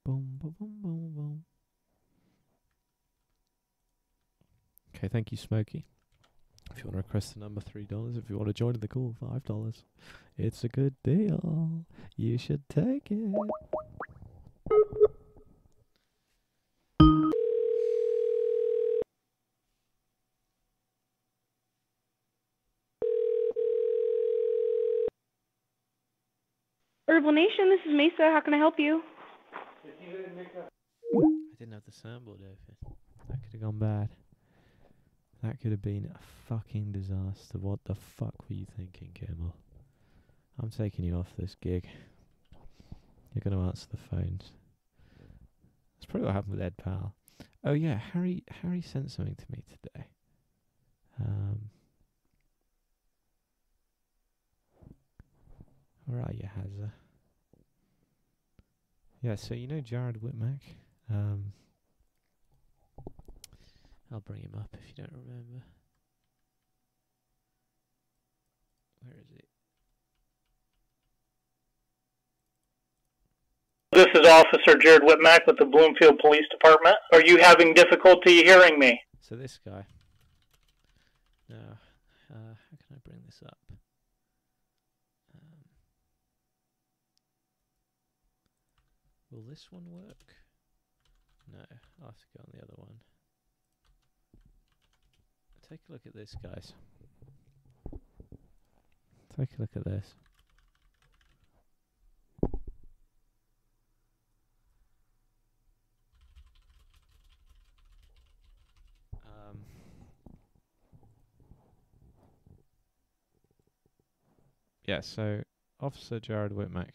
Boom, ba, boom, boom, boom. Okay, thank you, Smokey. If you want to request the number three dollars, if you want to join the call, five dollars. It's a good deal. You should take it. Herbal Nation, this is Mesa. How can I help you? I didn't have the soundboard open. That could have gone bad. That could have been a fucking disaster. What the fuck were you thinking, Kimble? I'm taking you off this gig. You're going to answer the phones. That's probably what happened with Ed Powell. Oh yeah, Harry. Harry sent something to me today. Um, where are you, Hazza? Yeah, so you know Jared Whitmack. Um, I'll bring him up if you don't remember. Where is it? This is Officer Jared Whitmack with the Bloomfield Police Department. Are you having difficulty hearing me? So this guy. Now, uh, how can I bring this up? Um, will this one work? No, I'll have to go on the other one. Take a look at this, guys. Take a look at this. Um, yeah, so Officer Jared Whitmack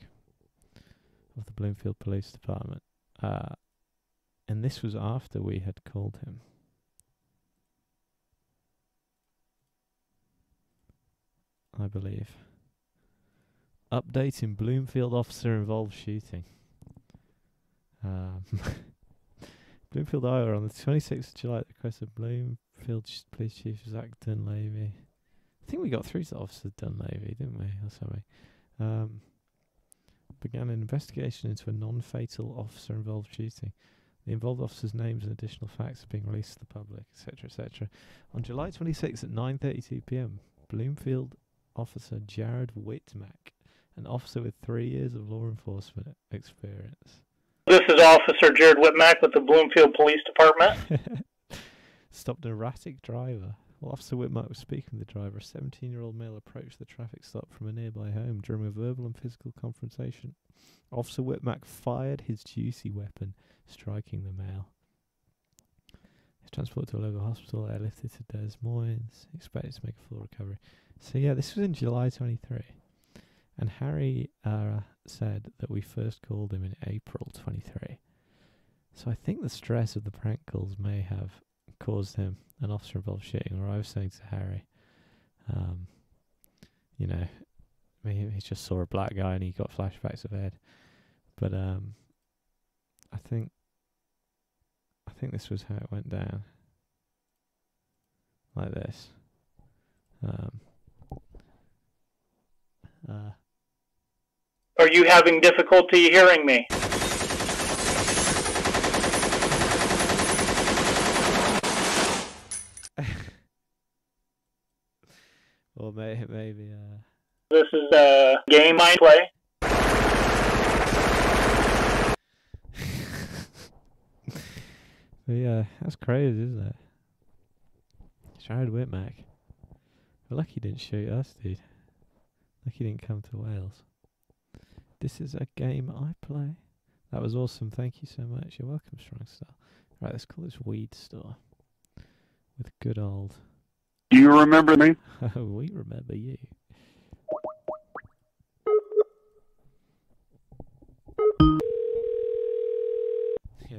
of the Bloomfield Police Department. Uh, and this was after we had called him. I believe. Update in Bloomfield officer involved shooting. Um, Bloomfield, Iowa, on the 26th of July, the request of Bloomfield Ch- Police Chief Zach Dunleavy. I think we got through to Officer Dunleavy, didn't we, or something? Um, began an investigation into a non-fatal officer-involved shooting. The involved officers' names and additional facts are being released to the public, etc., etc. On July 26th at 9:32 p.m., Bloomfield officer Jared Whitmack, an officer with three years of law enforcement experience, This is Officer Jared Whitmack with the Bloomfield Police Department. stopped an erratic driver. While Officer Whitmack was speaking with the driver, a 17 year old male approached the traffic stop from a nearby home during a verbal and physical confrontation. Officer Whitmack fired his juicy weapon, striking the male. He was transported to a local hospital, airlifted to Des Moines, expected to make a full recovery. So, yeah, this was in July 23. And Harry uh, said that we first called him in April 23. So I think the stress of the prank calls may have caused him an officer involved shooting. Or I was saying to Harry, um, you know, he, he just saw a black guy and he got flashbacks of Ed. But um, I think I think this was how it went down, like this. Um, uh, Are you having difficulty hearing me? or may, maybe uh, This is a game I play. But yeah, that's crazy, isn't it? Jared Whitmack. We're lucky he didn't shoot us, dude. Lucky he didn't come to Wales. This is a game I play. That was awesome. Thank you so much. You're welcome, Strong Star. Right, let's call this Weed Store. With good old. Do you remember me? we remember you.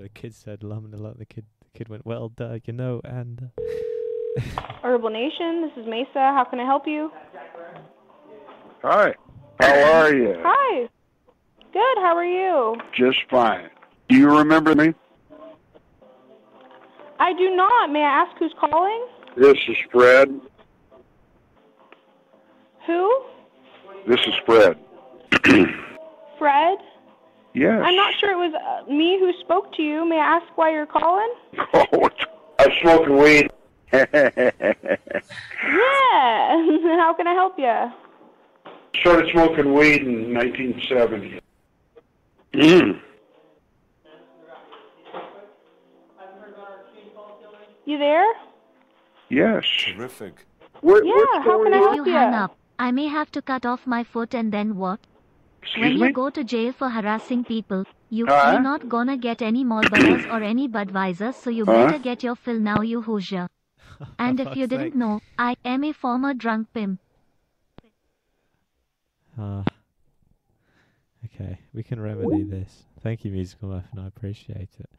The kid said lum a lot. The kid, the kid went, well, duh, you know, and. Uh, Herbal Nation, this is Mesa. How can I help you? Hi. How are you? Hi. Good. How are you? Just fine. Do you remember me? I do not. May I ask who's calling? This is Fred. Who? This is Fred. Fred? Yes. I'm not sure it was uh, me who spoke to you. May I ask why you're calling? Oh, I'm smoking weed. Yeah. How can I help you? Started smoking weed in 1970. Mm. You there? Yes. Terrific. What, Yeah, what's how can I help you hang up, I may have to cut off my foot and then what? When Excuse you me? go to jail for harassing people, you Huh? you're not gonna get any Marlboros or any Budweiser, so you better get your fill now, you Hoosier. And if you didn't sake. know, I am a former drunk pimp. Ah. okay, we can remedy this. Thank you, Musical Muffin. I appreciate it.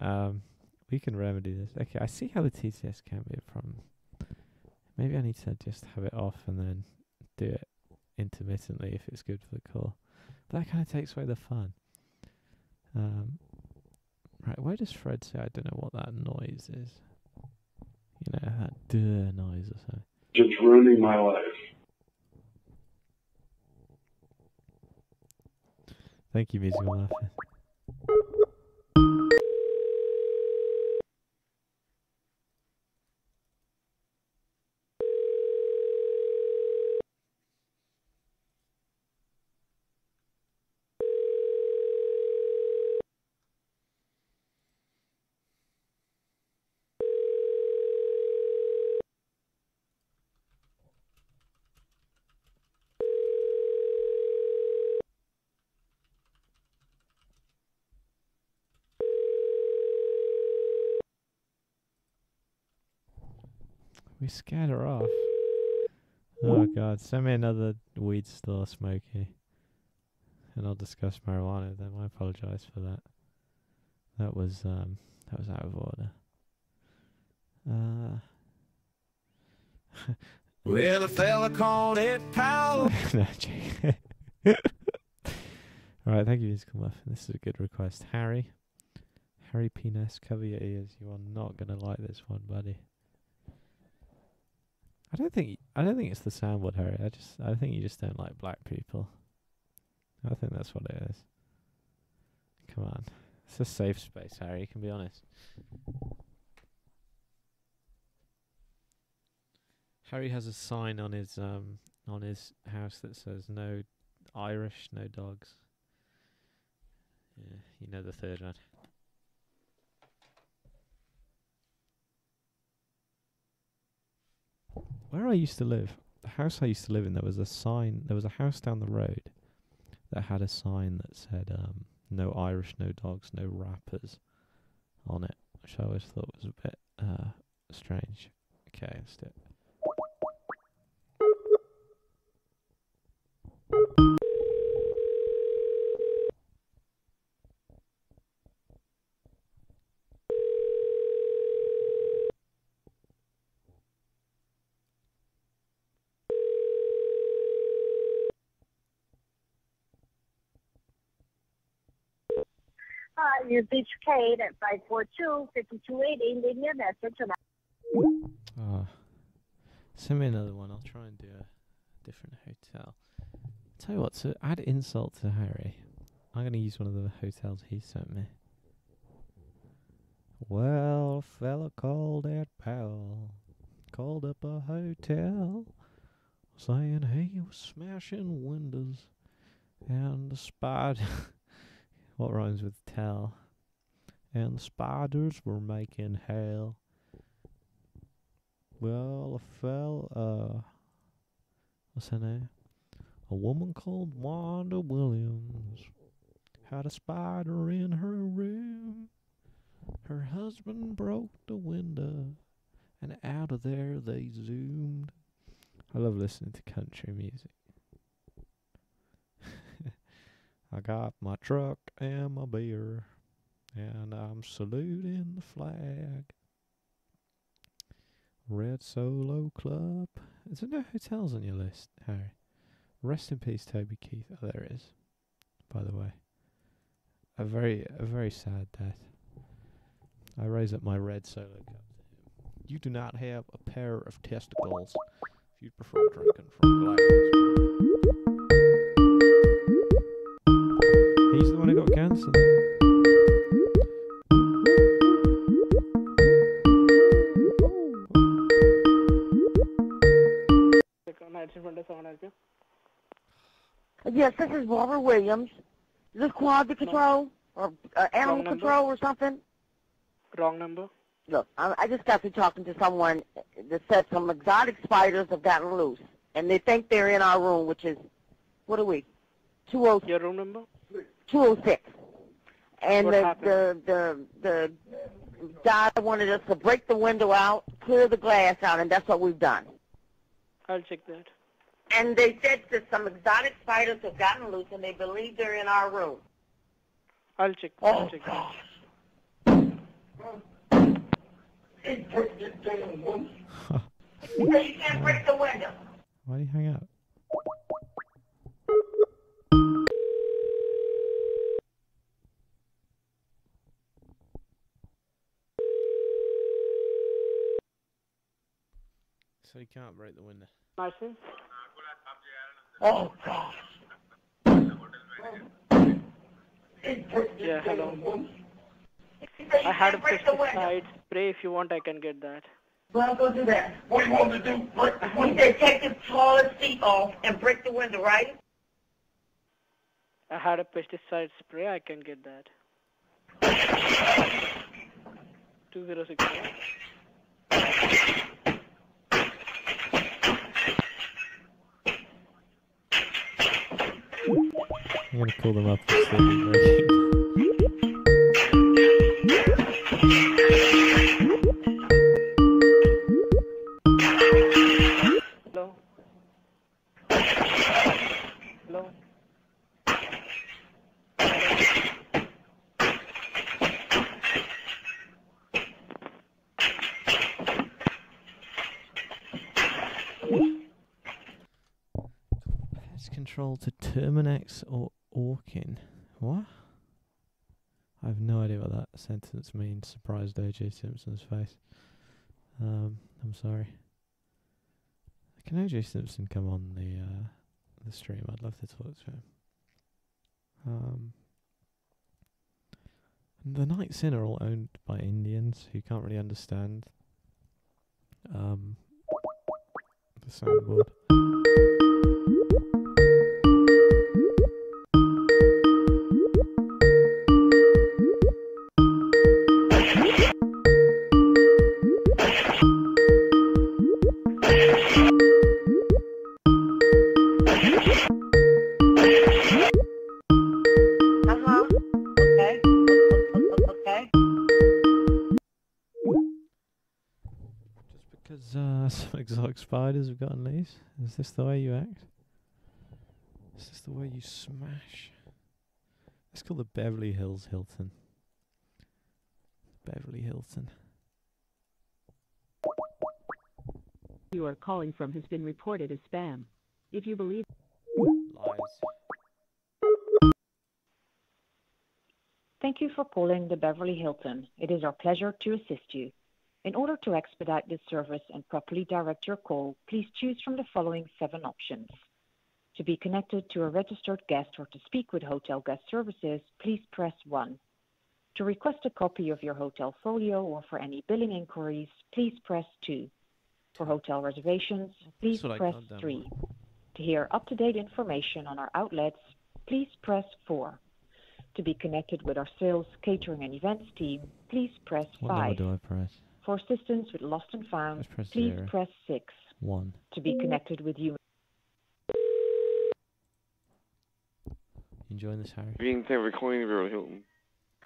Um, we can remedy this. Okay, I see how the TTS can be a problem. Maybe I need to just have it off and then do it intermittently if it's good for the call. But that kind of takes away the fun. Um, right, where does Fred say I don't know what that noise is? You know, that duh noise or something. Just ruining my life. Thank you, Musical Muffin. We scared her off. Oh god, send me another weed store, Smokey. And I'll discuss marijuana then. I apologise for that. That was um that was out of order. Uh Well, a fella called it Powell. no, joke. Alright, thank you, Musical Muffin. This is a good request. Harry. Harry Penis, cover your ears. You are not gonna like this one, buddy. I don't think I don't think it's the soundboard, Harry. I just I think you just don't like black people. I think that's what it is. Come on. It's a safe space, Harry, you can be honest. Harry has a sign on his um on his house that says no Irish, no dogs. Yeah, you know the third one. Where I used to live, the house I used to live in, there was a sign. There was a house down the road that had a sign that said um, "No Irish, no dogs, no rappers" on it, which I always thought was a bit uh, strange. Okay, let's. Reached Kate at 542-5280. Leave me a message Ah, send me another one. I'll try and do a different hotel. Tell you what, to add insult to Harry, I'm going to use one of the hotels he sent me. Well, fella called Ed Powell called up a hotel saying he was smashing windows and the spider. what rhymes with tell? And the spiders were making hell. Well, a fell, uh, what's her name? A woman called Wanda Williams had a spider in her room. Her husband broke the window, and out of there they zoomed. I love listening to country music. I got my truck and my beer, and I'm saluting the flag. Red Solo Cup. Is there no hotels on your list, Harry? Rest in peace, Toby Keith. Oh, there is. By the way, a very, a very sad death. I raise up my red Solo cup. You do not have a pair of testicles. If you prefer drinking from glass. The one who got cancer. Yes, this is Barbara Williams. Is this quality control or uh, animal Wrong number. control or something? Wrong number. Look, I, I just got to talking to someone that said some exotic spiders have gotten loose, and they think they're in our room, which is what are we? Two oh Your room number? Two oh six. And What the, happened? the the the guy wanted us to break the window out, clear the glass out, and that's what we've done. I'll check that. And they said that some exotic spiders have gotten loose, and they believe they're in our room. I'll check. Oh, I'll check that. You break the window. Why do you hang up? So you can't break the window. Martin? Oh God. Yeah, hello. I had a pesticide spray. If you want, I can get that. Well, go do that. What do you want to do? Break the window. We said tallest seat off and break the window, right? I had a pesticide spray. I can get that. Two zero six one. I'm gonna call them up sentence means. Surprised OJ Simpson's face. Um, I'm sorry. Can OJ Simpson come on the uh, the stream? I'd love to talk to him. Um, the Knights Inn are all owned by Indians who can't really understand um, the soundboard. Spiders have gotten these? Is this the way you act? Is this the way you smash? It's called the Beverly Hills Hilton. Beverly Hilton. You are calling from has been reported as spam. If you believe Lies. Thank you for calling the Beverly Hilton. It is our pleasure to assist you. In order to expedite this service and properly direct your call, please choose from the following seven options. To be connected to a registered guest or to speak with hotel guest services, please press 1. To request a copy of your hotel folio or for any billing inquiries, please press 2. For hotel reservations, please press 3. To hear up-to-date information on our outlets, please press 4. To be connected with our sales, catering, and events team, please press What number 5. do I press? For assistance with lost and found, press please zero. press 6. One. To be connected with you. Enjoying this, Harry? Being for Coinville Hilton.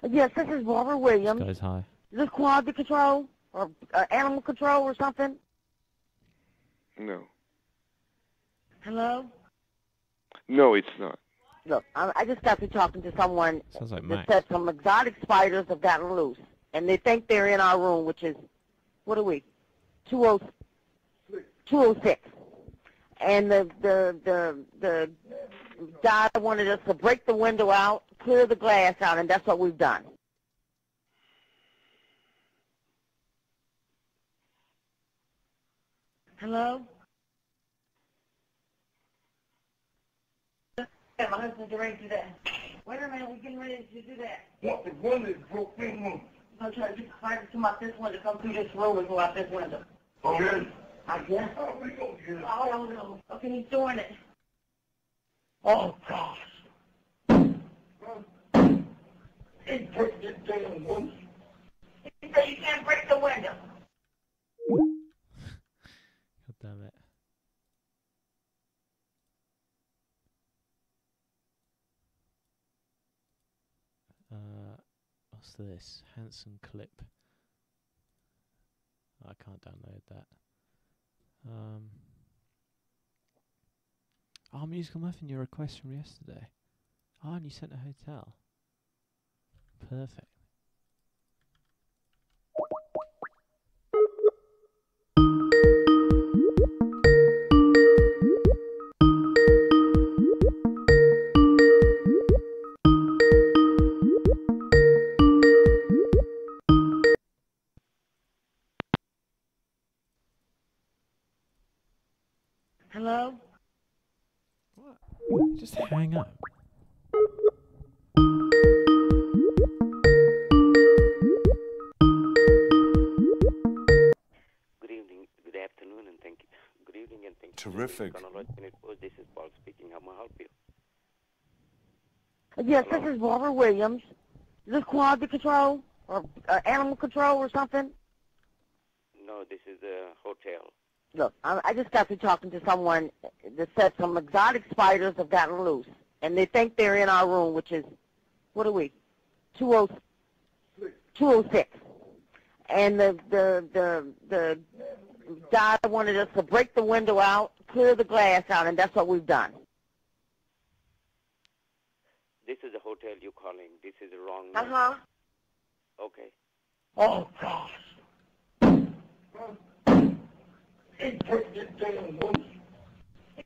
Yes, this is Barbara Williams. This guy's high. Is this quality control or uh, animal control or something? No. Hello? No, it's not. Look, I, I just got to talking to someone Sounds like that Max. said some exotic spiders have gotten loose, and they think they're in our room, which is, what are we, 20, 206. And the, the, the, the guy wanted us to break the window out, clear the glass out, and that's what we've done. Hello? Yeah, my husband's ready to do that. Wait a minute, we're getting ready to do that. What, the window is broken? I'm trying to get the spider to come out this window, come through this room and go out this window. Okay. I guess. How we gonna get it? Oh, I don't know. Okay, he's doing it. Oh, gosh. He break this damn window. He said you can't break the window. God damn it. Uh, what's this? Hanson clip. I can't download that. Um. Oh, musical muffin, your request from yesterday. Oh, and you sent a hotel. Perfect. Just hang up. Good evening, good afternoon, and thank you. Good evening, and thank you. Terrific. Chronology Minute Post. This is Paul speaking. How may I help you? Yes, this is Barbara Williams. Is this quality control or uh, animal control or something? No, this is the hotel. Look, I, I just got to talking to someone that said some exotic spiders have gotten loose, and they think they're in our room, which is, what are we, 20, 206. And the, the, the, the guy wanted us to break the window out, clear the glass out, and that's what we've done. This is the hotel you're calling. This is the wrong Uh-huh. Okay. Oh, gosh. He break this damn window.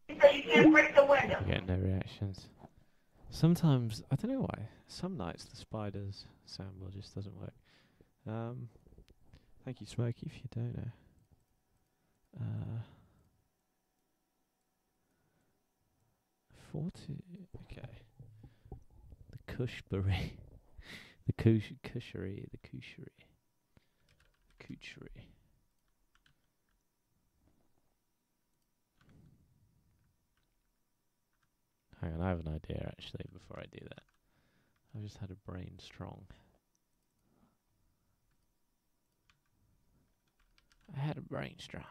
He said you can't break the window. I get no reactions. Sometimes I don't know why. Some nights the spiders soundboard just doesn't work. Um, thank you, Smokey. If you don't know, uh, forty. Okay, the Cushbury, the Cush Kushery, the Kushery, Coochery. Hang on, I have an idea actually before I do that. I've just had a brain strong. I had a brain strong.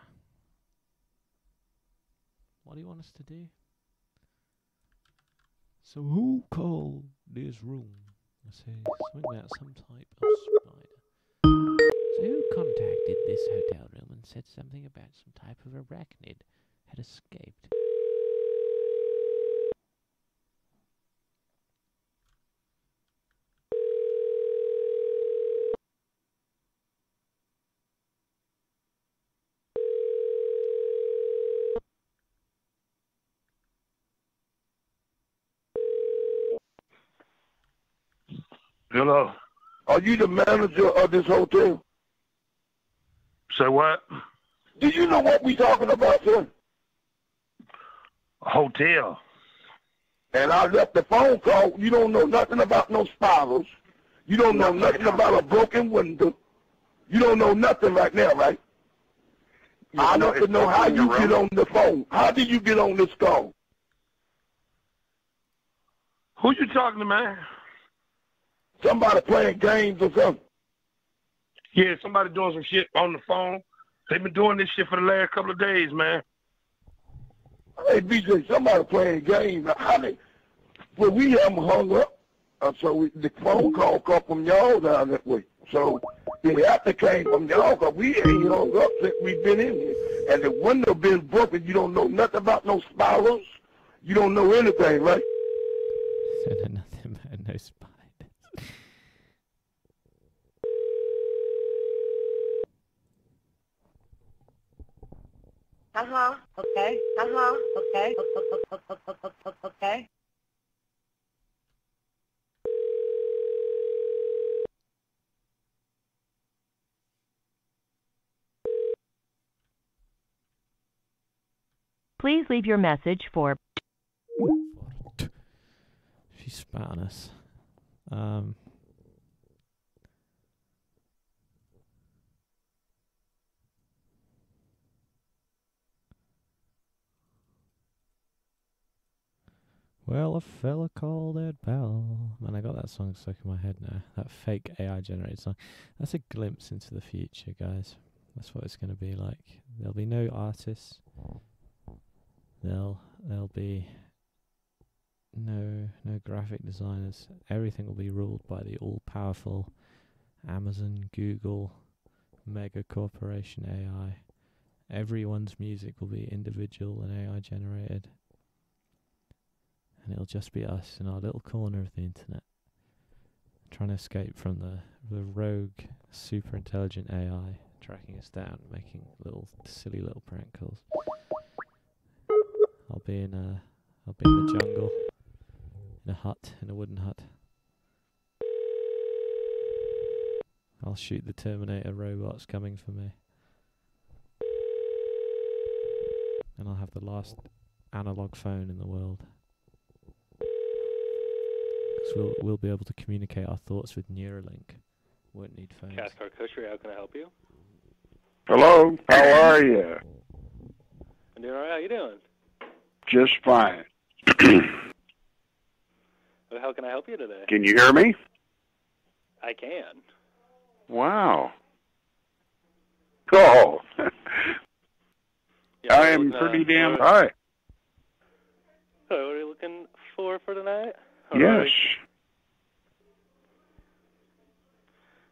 What do you want us to do? So who called this room? I say something about some type of spider. So who contacted this hotel room and said something about some type of arachnid had escaped? Hello. Are you the manager of this hotel? Say what? Do you know what we talking about, sir? Hotel. And I left the phone call. You don't know nothing about no spirals. You don't know nothing about a broken window. You don't know nothing right now, right? I don't it's know how you get on the phone. How did you get on this call? Who you talking to, man? Somebody playing games or something. Yeah, somebody doing some shit on the phone. They've been doing this shit for the last couple of days, man. Hey, BJ, somebody playing games. How they? Well, we haven't hung up, uh, so we, the phone call come from y'all down that way. So the after came from y'all, cause we ain't hung up since we've been in here, and the window been broken. You don't know nothing about no spirals. You don't know anything, right? Said nothing about no spiders. Uh huh. Okay. Uh huh. Okay. Okay. Please leave your message for She spat on us. Um. Well, a fella called Ed Powell. Man, I got that song stuck in my head now. That fake AI generated song. That's a glimpse into the future, guys. That's what it's going to be like. There'll be no artists. There'll there'll be no no graphic designers. Everything will be ruled by the all-powerful Amazon, Google, mega corporation AI. Everyone's music will be individual and AI generated and it'll just be us in our little corner of the internet, trying to escape from the the rogue, super intelligent AI tracking us down, making little silly little prank calls. I'll be in a I'll be in the jungle, in a hut, in a wooden hut. I'll shoot the Terminator robots coming for me. And I'll have the last analog phone in the world. So we'll we'll be able to communicate our thoughts with Neuralink. Won't need phones. Caskar Kosher, how can I help you? Hello, how are you? I'm doing alright, how you doing? Just fine. Well, How can I help you today? Can you hear me? I can. Wow. Oh, Yeah, I am pretty damn high. So, what are you looking for for tonight? Yes.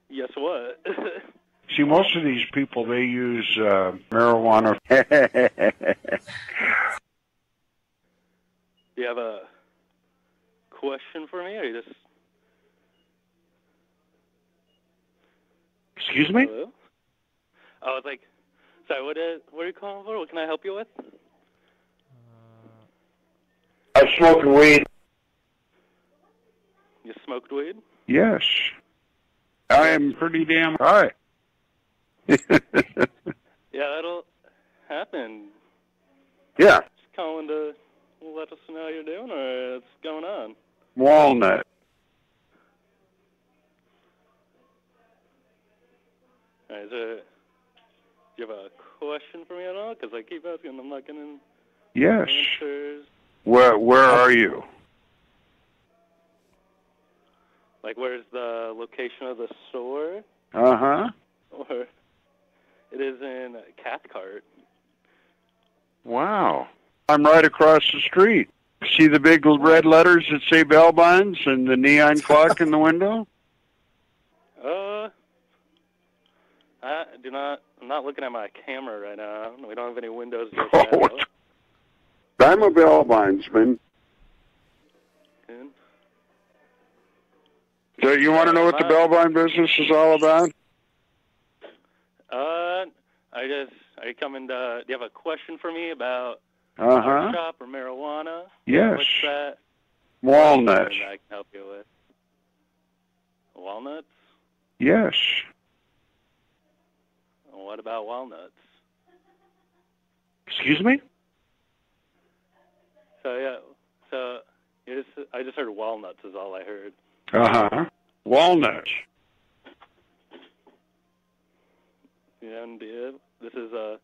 Yes, what? See, most of these people they use uh, marijuana. Do you have a question for me, or you just... Excuse me? Hello? Oh, it's like... Sorry, what, uh, what are you calling for? What can I help you with? I'm smoking weed. You smoked weed? Yes. I am pretty damn high. Yeah, that'll happen. yeah, Just calling to let us know how you're doing, or what's going on? walnut. Right, is there, do you have a question for me at all? Because I keep asking, I'm not getting Yes. answers. Where Where are you? Like, where's the location of the store? Uh huh. Or it is in Cathcart. Wow. I'm right across the street. See the big red letters that say Bell Bellbines and the neon clock in the window? Uh, I do not. I'm not looking at my camera right now. We don't have any windows. Oh. I'm a Bellbinesman. Good. So you want to know what the Bellbine business is all about? Uh, I just. Are you coming to? Do you have a question for me about Uh flower huh. shop or marijuana? Yes. What's that? Walnuts. I can help you with. Walnuts? Yes. What about walnuts? Excuse me? So yeah. So you just. I just heard walnuts is all I heard. Uh huh. Walnuts. And yeah, this is a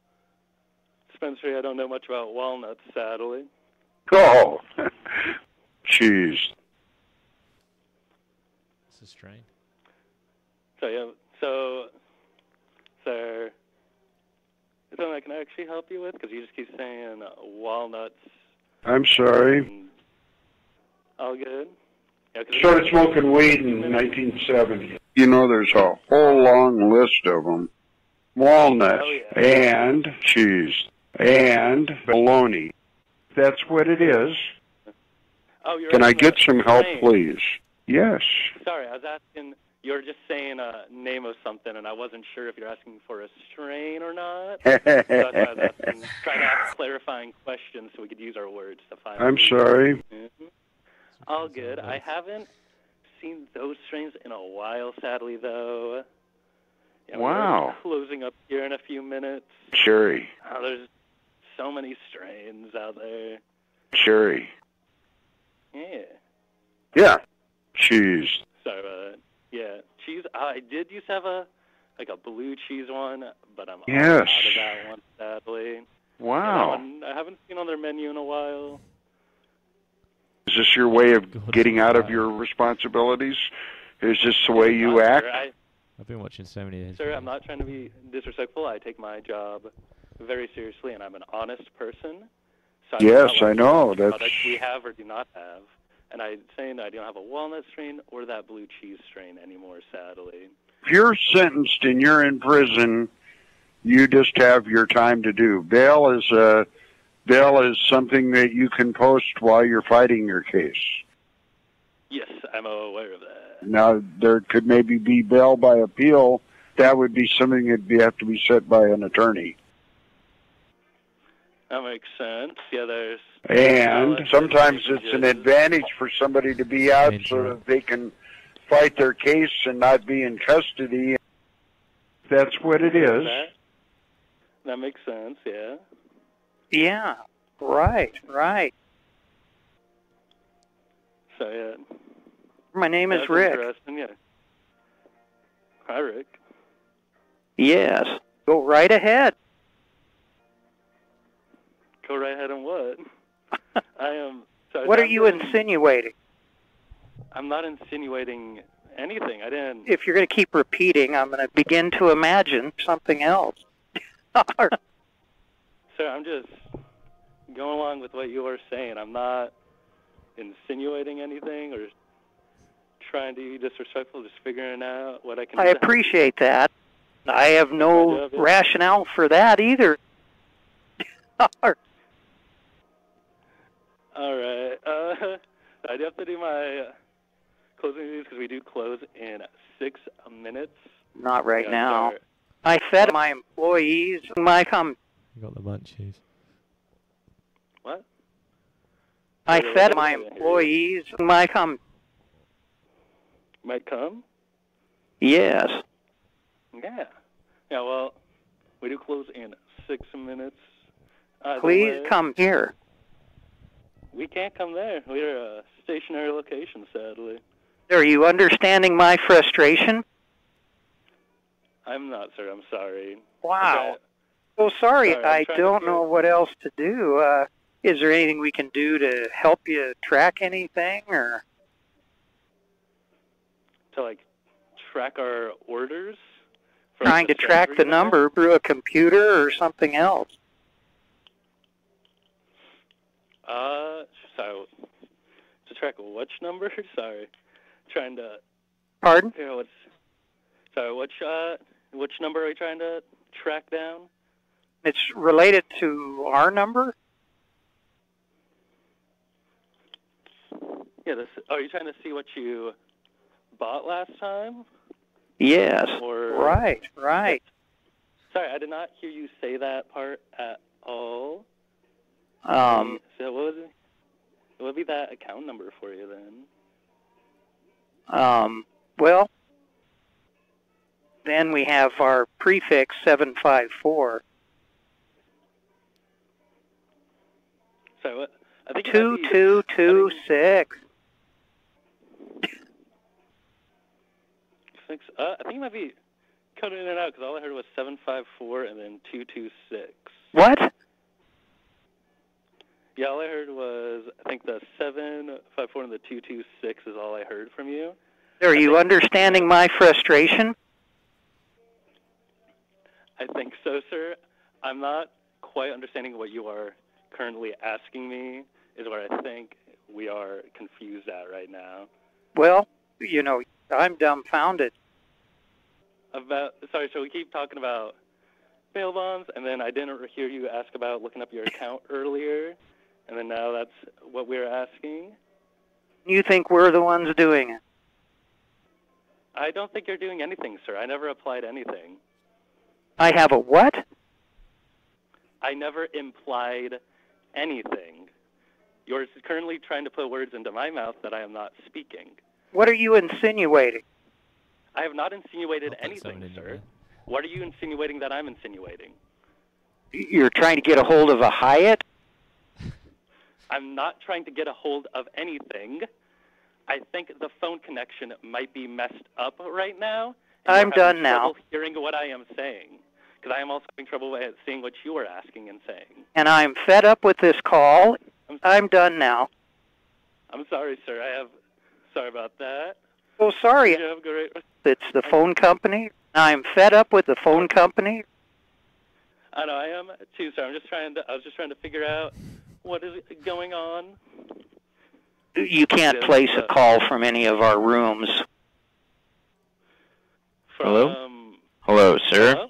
spencer I don't know much about walnuts, sadly. Oh, jeez. This is strange. So yeah, so sir, is something I can actually help you with? Because you just keep saying walnuts. I'm sorry. All good. Yeah, Started smoking weed in 1970. You know, there's a whole long list of them. Walnuts Oh, and cheese and bologna. That's what it is. Oh, you're Can I get some help, strain. please? Yes. Sorry, I was asking. You were just saying a name of something, and I wasn't sure if you're asking for a strain or not. so that's why I was asking, trying to ask clarifying questions so we could use our words to find. I'm sorry. hmm All good. I haven't seen those strains in a while, sadly, though. Wow. Closing up here in a few minutes. Cherry. Oh, ah, there's so many strains out there. Cherry. Yeah. Yeah. Cheese. Sorry about that. Yeah, cheese. I did used to have a like a blue cheese one, but I'm Yes. out of that one sadly. Wow. I haven't seen on their menu in a while. Is this your way of getting out of your responsibilities? Is this the way you act? I, I've been watching so many of his. sir, I'm not trying to be disrespectful. I take my job very seriously, and I'm an honest person. So I do Yes, I know. which That's- products we have or do not have. And I'm saying I don't have a walnut strain or that blue cheese strain anymore, sadly. If you're sentenced and you're in prison, you just have your time to do. Bail is uh, bail is something that you can post while you're fighting your case. Yes, I'm aware of that. Now there could maybe be bail by appeal. That would be something that'd be, have to be set by an attorney. That makes sense. Yeah, there's And sometimes it's an advantage for somebody to be out so that they can fight their case and not be in custody. That's what it is. That, that makes sense. Yeah. Yeah, right, right. So yeah. My name is That's Rick. Interesting. Yeah. Hi, Rick. Yes. Go right ahead. Go right ahead and what? I am. So What are I'm you doing- insinuating? I'm not insinuating anything. I didn't. If you're going to keep repeating, I'm going to begin to imagine something else. Sir, I'm just going along with what you are saying. I'm not insinuating anything or trying to be disrespectful. Just figuring out what I can. I do appreciate that. I have no rationale for that either. All right. Uh, I do have to do my uh, closing news because we do close in six minutes. Not right Yeah, now. sorry. I fed my employees my com. You got the munchies. What? I Sorry, fed my did I hear? employees my com. Might come. Yes. Yeah. Yeah. Well, we do close in six minutes. Uh, Either Please way, come here. We can't come there. We're a stationary location, sadly. Are you understanding my frustration? I'm not, sir. I'm sorry. Wow. So sorry, Sorry, I don't know what else to do. Uh, is there anything we can do to help you track anything, or To like track our orders. trying to track the number through a computer or something else? Uh, so to track which number? Sorry, trying to. Pardon? Yeah, what's? Sorry, which uh, which number are we trying to track down? It's related to our number. Yeah, this. Are you trying to see what you bought last time? Yes. Or Right. Right. Sorry, I did not hear you say that part at all. Um. So what was it? What would be that account number for you then? Um. Well. Then we have our prefix seven five four Sorry, what? I think it two might be- two two six. Six. Uh, I think it might be cutting in and out because all I heard was seven five four and then two two six. What? Yeah, all I heard was I think the seven five four and the two two six is all I heard from you. Are you understanding my frustration? I think so, sir. I'm not quite understanding what you are currently asking me is where I think we are confused at right now. Well, you know, I'm dumbfounded. About sorry, so we keep talking about bail bonds, and then I didn't hear you ask about looking up your account earlier, and then now that's what we're asking. You think we're the ones doing it? I don't think you're doing anything, sir. I never applied anything. I have a what? I never implied anything. You're currently trying to put words into my mouth that I am not speaking. What are you insinuating? I have not insinuated anything, sir. What are you insinuating that I'm insinuating? You're trying to get a hold of a Hyatt? I'm not trying to get a hold of anything. I think the phone connection might be messed up right now. I'm done now. Hearing what I am saying, because I am also having trouble with seeing what you are asking and saying. And I'm fed up with this call. I'm done now. I'm sorry, sir. I have. Sorry about that. Oh, sorry. You have a great. It's the phone company. I'm fed up with the phone company. I know I am too, sir. I'm just trying to. I was just trying to figure out what is going on. You can't Yes, place uh, a call from any of our rooms. Hello. Hello, sir. Hello.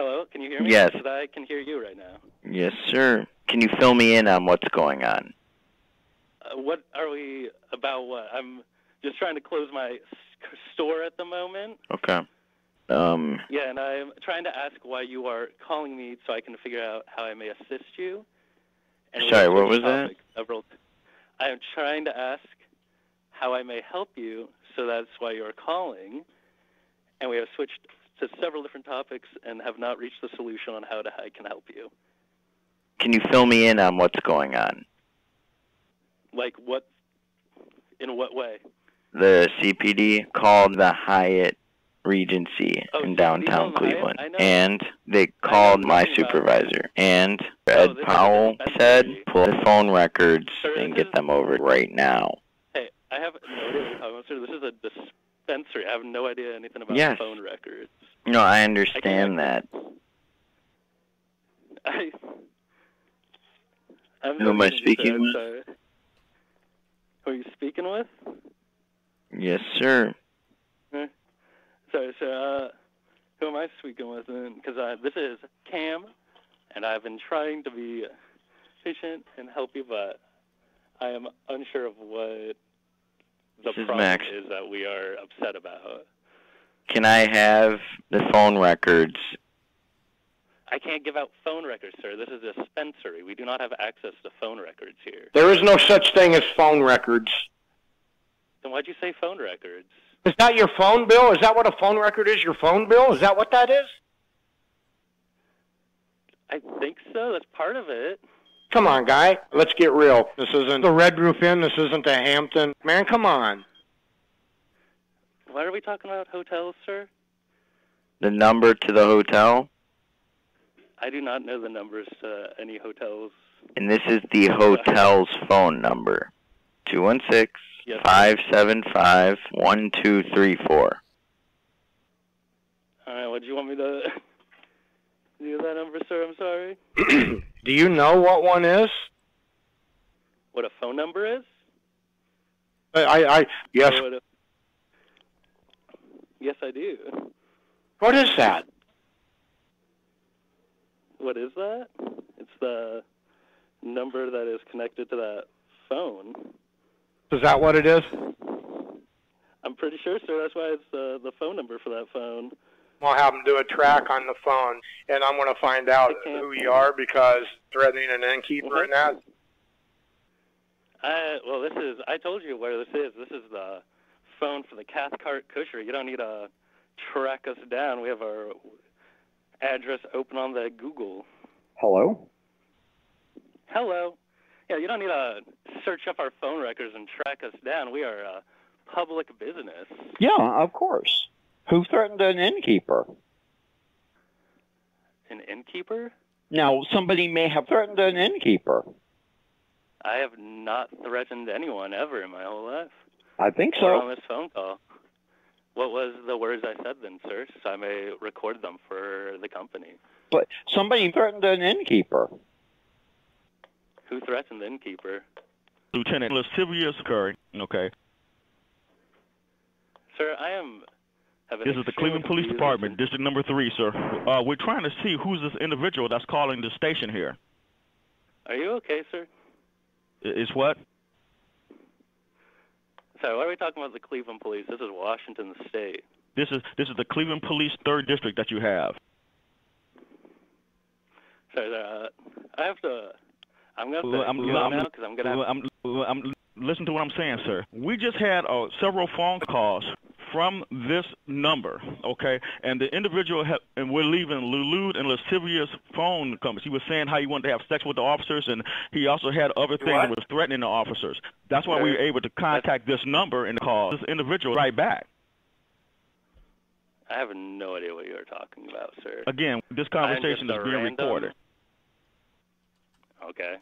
Hello. Can you hear me? Yes. I can hear you right now. Yes, sir. Can you fill me in on what's going on? Uh, what are we about? What? I'm just trying to close my store at the moment. Okay. Um, Yeah, and I'm trying to ask why you are calling me so I can figure out how I may assist you. And Sorry, what was that? Several. I am trying to ask how I may help you, so that's why you're calling. And we have switched to several different topics and have not reached the solution on how to, I can help you. can you fill me in on what's going on? Like what? In what way? The CPD called the Hyatt Regency Oh, in downtown? Cleveland, and they called my supervisor. And Oh, Ed a Powell said, pull the phone records Sir, and get is- them over right now. Hey, I have no idea what you're talking about, sir. This is a dispensary. I have no idea anything about Yes. phone records. No, I understand that. I. I'm Who am I speaking I'm with? Who are you speaking with? Yes, sir. Sorry, sir. Uh, who am I speaking with? Because uh, this is Cam, and I've been trying to be patient and help you, but I am unsure of what the This problem Max. is that we are upset about. Can I have the phone records? I can't give out phone records, sir. This is a dispensary. We do not have access to phone records here. There is no such thing as phone records. Then why'd you say phone records? Is that your phone bill? Is that what a phone record is? Your phone bill? Is that what that is? I think so. That's part of it. Come on, guy. Let's get real. This isn't the Red Roof Inn. This isn't the Hampton. Man, come on. Why are we talking about hotels, sir? The number to the hotel? I do not know the numbers to any hotels. And this is the hotel's phone number. Two one six Yes. five seven five one two three four. All right, what do you want me to do that number, sir? I'm sorry. Do you know what one is? What a phone number is? I, I, I yes. Or what a- Yes, I do. What is that? What is that? It's the number that is connected to that phone. Is that what it is? I'm pretty sure, sir. That's why it's uh, the phone number for that phone. We'll have them do a track on the phone, and I'm going to find out who you are because threatening an innkeeper and that. I well, this is. I told you where this is. This is the phone for the Cathcart Kosher. You don't need to track us down. We have our address open on the Google. Hello? Hello. Yeah, you don't need to search up our phone records and track us down. We are a public business. Yeah, of course. Who threatened an innkeeper? An innkeeper? Now, somebody may have threatened an innkeeper. I have not threatened anyone ever in my whole life. I think Or on so. this phone call. What was the words I said then, sir? So I may record them for the company. But somebody threatened an innkeeper. Who threatened the innkeeper? Lieutenant Lascivious Curry. Okay. Sir, I am. This is the Cleveland Police confused- Department, District Number Three, sir. Uh, we're trying to see who's this individual that's calling the station here. Are you okay, sir? Is what? Sorry, why are we talking about the Cleveland Police? This is Washington State. This is this is the Cleveland Police Third District that you have. Sorry, uh, I have to. I'm gonna Well, I'm, I'm, now because I'm gonna. well, I'm, well, I'm, listen to what I'm saying, sir. We just had uh, several phone calls from this number, okay? And the individual, ha- and we're leaving lewd and lascivious phone numbers. He was saying how he wanted to have sex with the officers, and he also had other things that was threatening the officers. That's why we were able to contact this number and call this individual right back. I have no idea what you're talking about, sir. Again, this conversation is being random- recorded. Okay.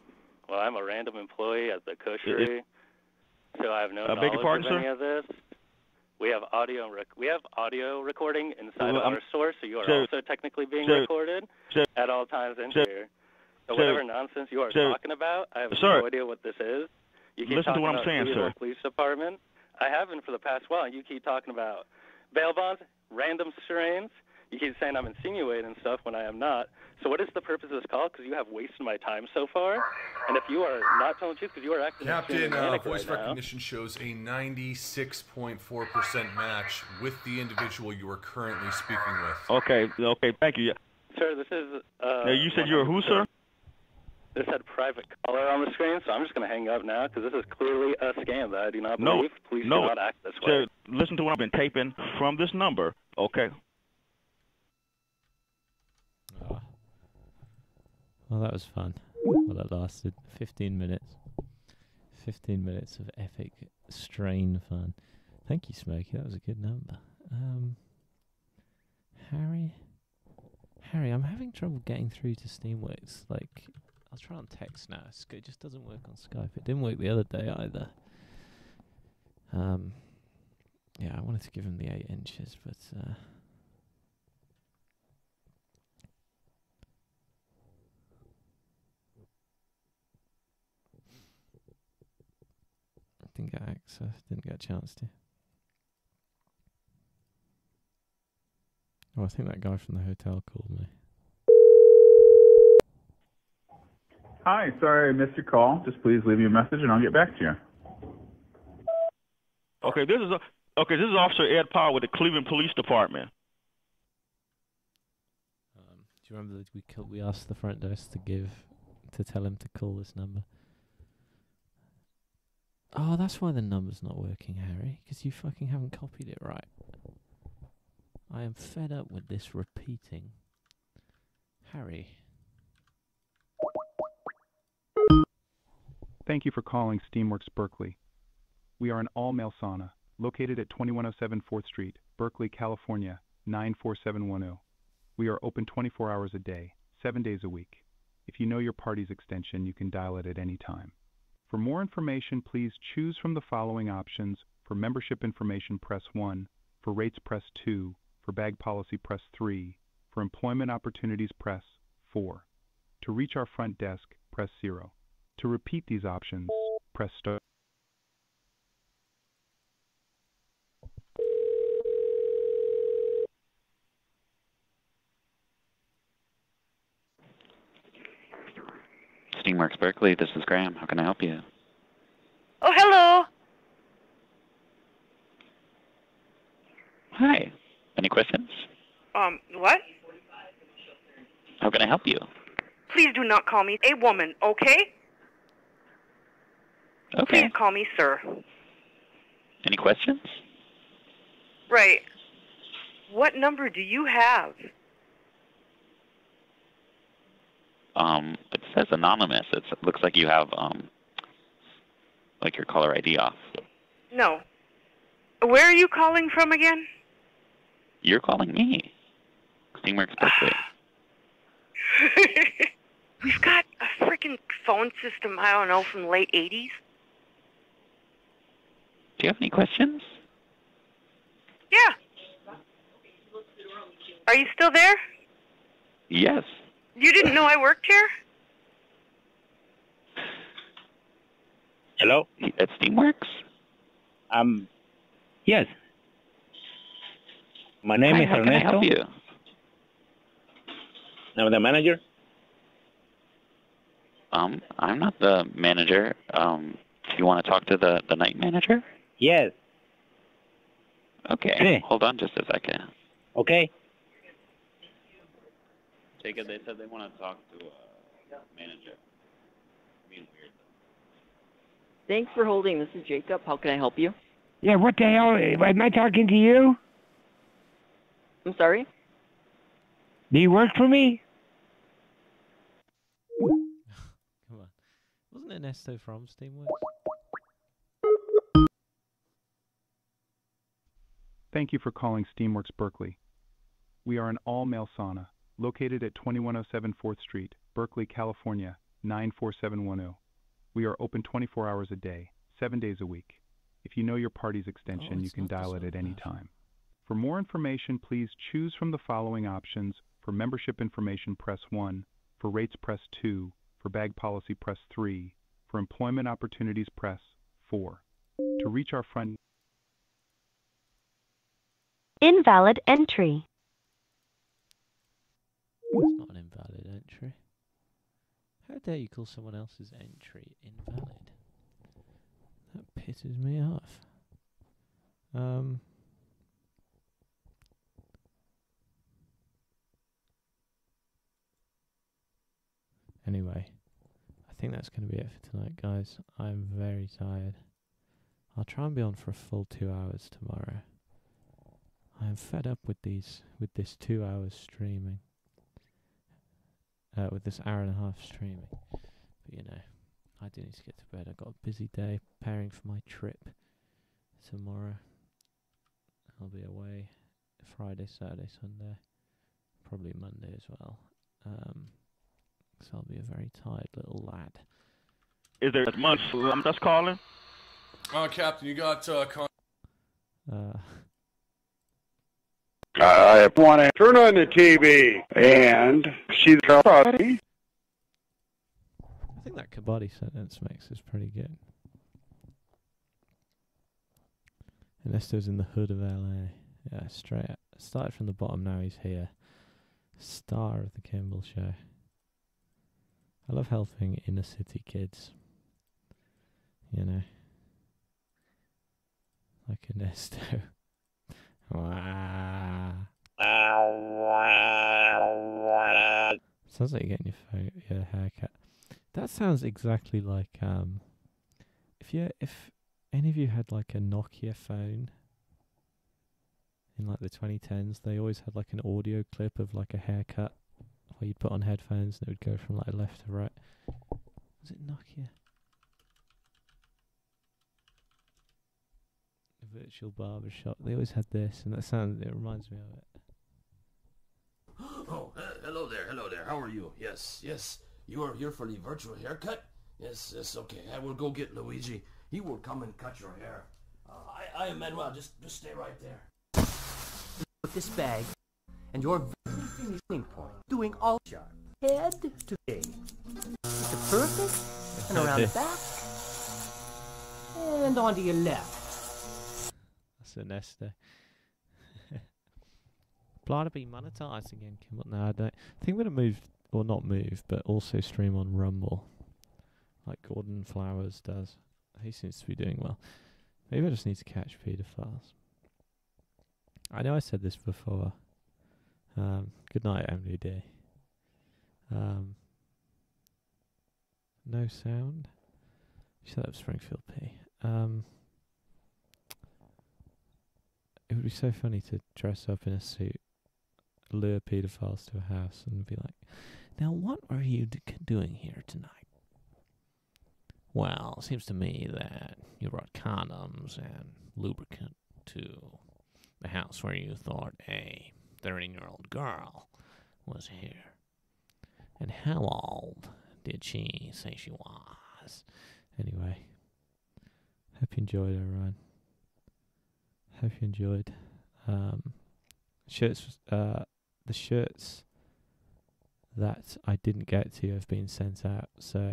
Well, I'm a random employee at the Kushery, so I have no your knowledge pardon, of any sir? of this. We have audio rec- we have audio recording inside Well, of I'm- our source, so you are also technically being recorded at all times in here. So whatever nonsense you are talking about, I have Sir. no idea what this is. You keep Listen to talking what I'm saying, sir. Police Department. I haven't for the past while. You keep talking about bail bonds, random strains. You keep saying I'm insinuating stuff when I am not. So what is the purpose of this call? Because you have wasted my time so far. And if you are not telling the truth, because you are acting Captain, extremely uh, voice right now. recognition shows a 96.4% match with the individual you are currently speaking with. Okay, okay, thank you. Sir, this is. Uh, Now, you said you were who, sir? This had private caller on the screen, so I'm just going to hang up now because this is clearly a scam that I do not No, believe. Please no. do not act this way. Sir, listen to what I've been taping from this number, okay? Well, that was fun. Well, that lasted 15 minutes. 15 minutes of epic strain fun. Thank you, Smokey. That was a good number. Um, Harry, Harry, I'm having trouble getting through to Steamworks. Like, I'll try on text now. It just doesn't work on Skype. It didn't work the other day either. Um, yeah, I wanted to give him the eight inches, but uh, didn't get access. Didn't get a chance to. Oh, I think that guy from the hotel called me. Hi, sorry I missed your call. Just please leave me a message and I'll get back to you. Okay, this is a, okay. This is Officer Ed Powell with the Cleveland Police Department. Um, do you remember that we we asked the front desk to give to tell him to call this number? Oh, that's why the number's not working, Harry. Because you fucking haven't copied it right. I am fed up with this repeating. Harry. Thank you for calling Steamworks Berkeley. We are an all-male sauna located at 2107 4th Street, Berkeley, California, 94710. We are open 24 hours a day, 7 days a week. If you know your party's extension, you can dial it at any time. For more information, please choose from the following options. For membership information, press 1. For rates, press 2. For bag policy, press 3. For employment opportunities, press 4. To reach our front desk, press 0. To repeat these options, press star. Steamworks Berkeley, this is Graham. How can I help you? Oh, hello. Hi. Any questions? Um, what? How can I help you? Please do not call me a woman, okay? Okay. Please call me sir. Any questions? Right. What number do you have? Um, says anonymous. It's, it looks like you have um, like your caller ID off. No. Where are you calling from again? You're calling me. Steamworks Berkeley. We've got a freaking phone system, I don't know, from the late 80s. Do you have any questions? Yeah. Are you still there? Yes. You didn't know I worked here? Hello? At Steamworks? Um, yes. My name Hi, is how can I Ernesto. help you? I'm the manager. Um, I'm not the manager. Um, do you want to talk to the, the night manager? Yes. Okay. Hey. Hold on just a second. Okay. Jacob, they said they want to talk to a manager. Being weird. Thanks for holding. This is Jacob. How can I help you? Yeah, what the hell? Am I talking to you? I'm sorry? Do you work for me? Come on. Wasn't Ernesto from Steamworks? Thank you for calling Steamworks Berkeley. We are an all-male sauna located at 2107 4th Street, Berkeley, California 94710. We are open 24 hours a day, 7 days a week. If you know your party's extension, Oh, you can dial it at any sauna. time. For more information, please choose from the following options. For membership information, press 1. For rates, press 2. For bag policy, press 3. For employment opportunities, press 4. To reach our front Invalid entry. It's not an invalid entry. How dare you call someone else's entry invalid? That pisses me off. Um. Anyway, I think that's going to be it for tonight, guys. I'm very tired. I'll try and be on for a full two hours tomorrow. I'm fed up with these, with this two hours streaming. Uh, with this hour and a half streaming. But you know, I do need to get to bed. I've got a busy day preparing for my trip tomorrow. I'll be away Friday, Saturday, Sunday, probably Monday as well. Um, so I'll be a very tired little lad. Is there much? I'm just calling. Uh, Captain, you got uh, con- Uh, I want to turn on the TV and the party. I think that Kabaddi sentence mix is pretty good. Ernesto's in the hood of LA. Yeah, straight up. Started from the bottom, now he's here. Star of the Kimble Show. I love helping inner city kids. You know. Like Ernesto. Wow. Sounds like you're getting your, your haircut. That sounds exactly like um, if you if any of you had like a Nokia phone in like the 2010s, they always had like an audio clip of like a haircut where you'd put on headphones and it would go from like left to right. Was it Nokia? The virtual barber shop. They always had this, and that sounds. It reminds me of it. Oh, uh, hello there, hello there. How are you? Yes, yes. You are here for the virtual haircut? Yes, yes, okay. I will go get Luigi. He will come and cut your hair. Uh, I, I am Manuel. Just, just stay right there. With this bag and your finishing point, doing all sharp, head to tail. With the perfect, and around the back, and onto your left. That's Ernesto. Apply to be monetized again, Kimble. No, I don't. I think we're gonna move, or not move, but also stream on Rumble, like Gordon Flowers does. He seems to be doing well. Maybe I just need to catch pedophiles. I know I said this before. Um, good night, MDD. Um, no sound. Shut up, Springfield P. Um, it would be so funny to dress up in a suit, lure pedophiles to a house, and be like, "Now, what are you doing here tonight?" Well, it seems to me that you brought condoms and lubricant to the house where you thought a 13 year old girl was here. And how old did she say she was? Anyway, hope you enjoyed it, Ryan. Hope you enjoyed. Um, shirts, uh, the shirts that I didn't get to have been sent out. So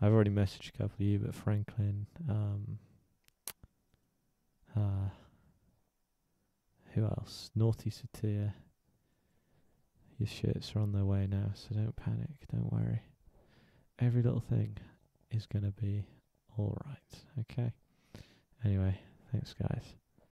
I've already messaged a couple of you, but Franklin, um, uh, who else? Naughty Satir. Your shirts are on their way now, so don't panic, don't worry. Every little thing is going to be alright, okay? Anyway, thanks, guys.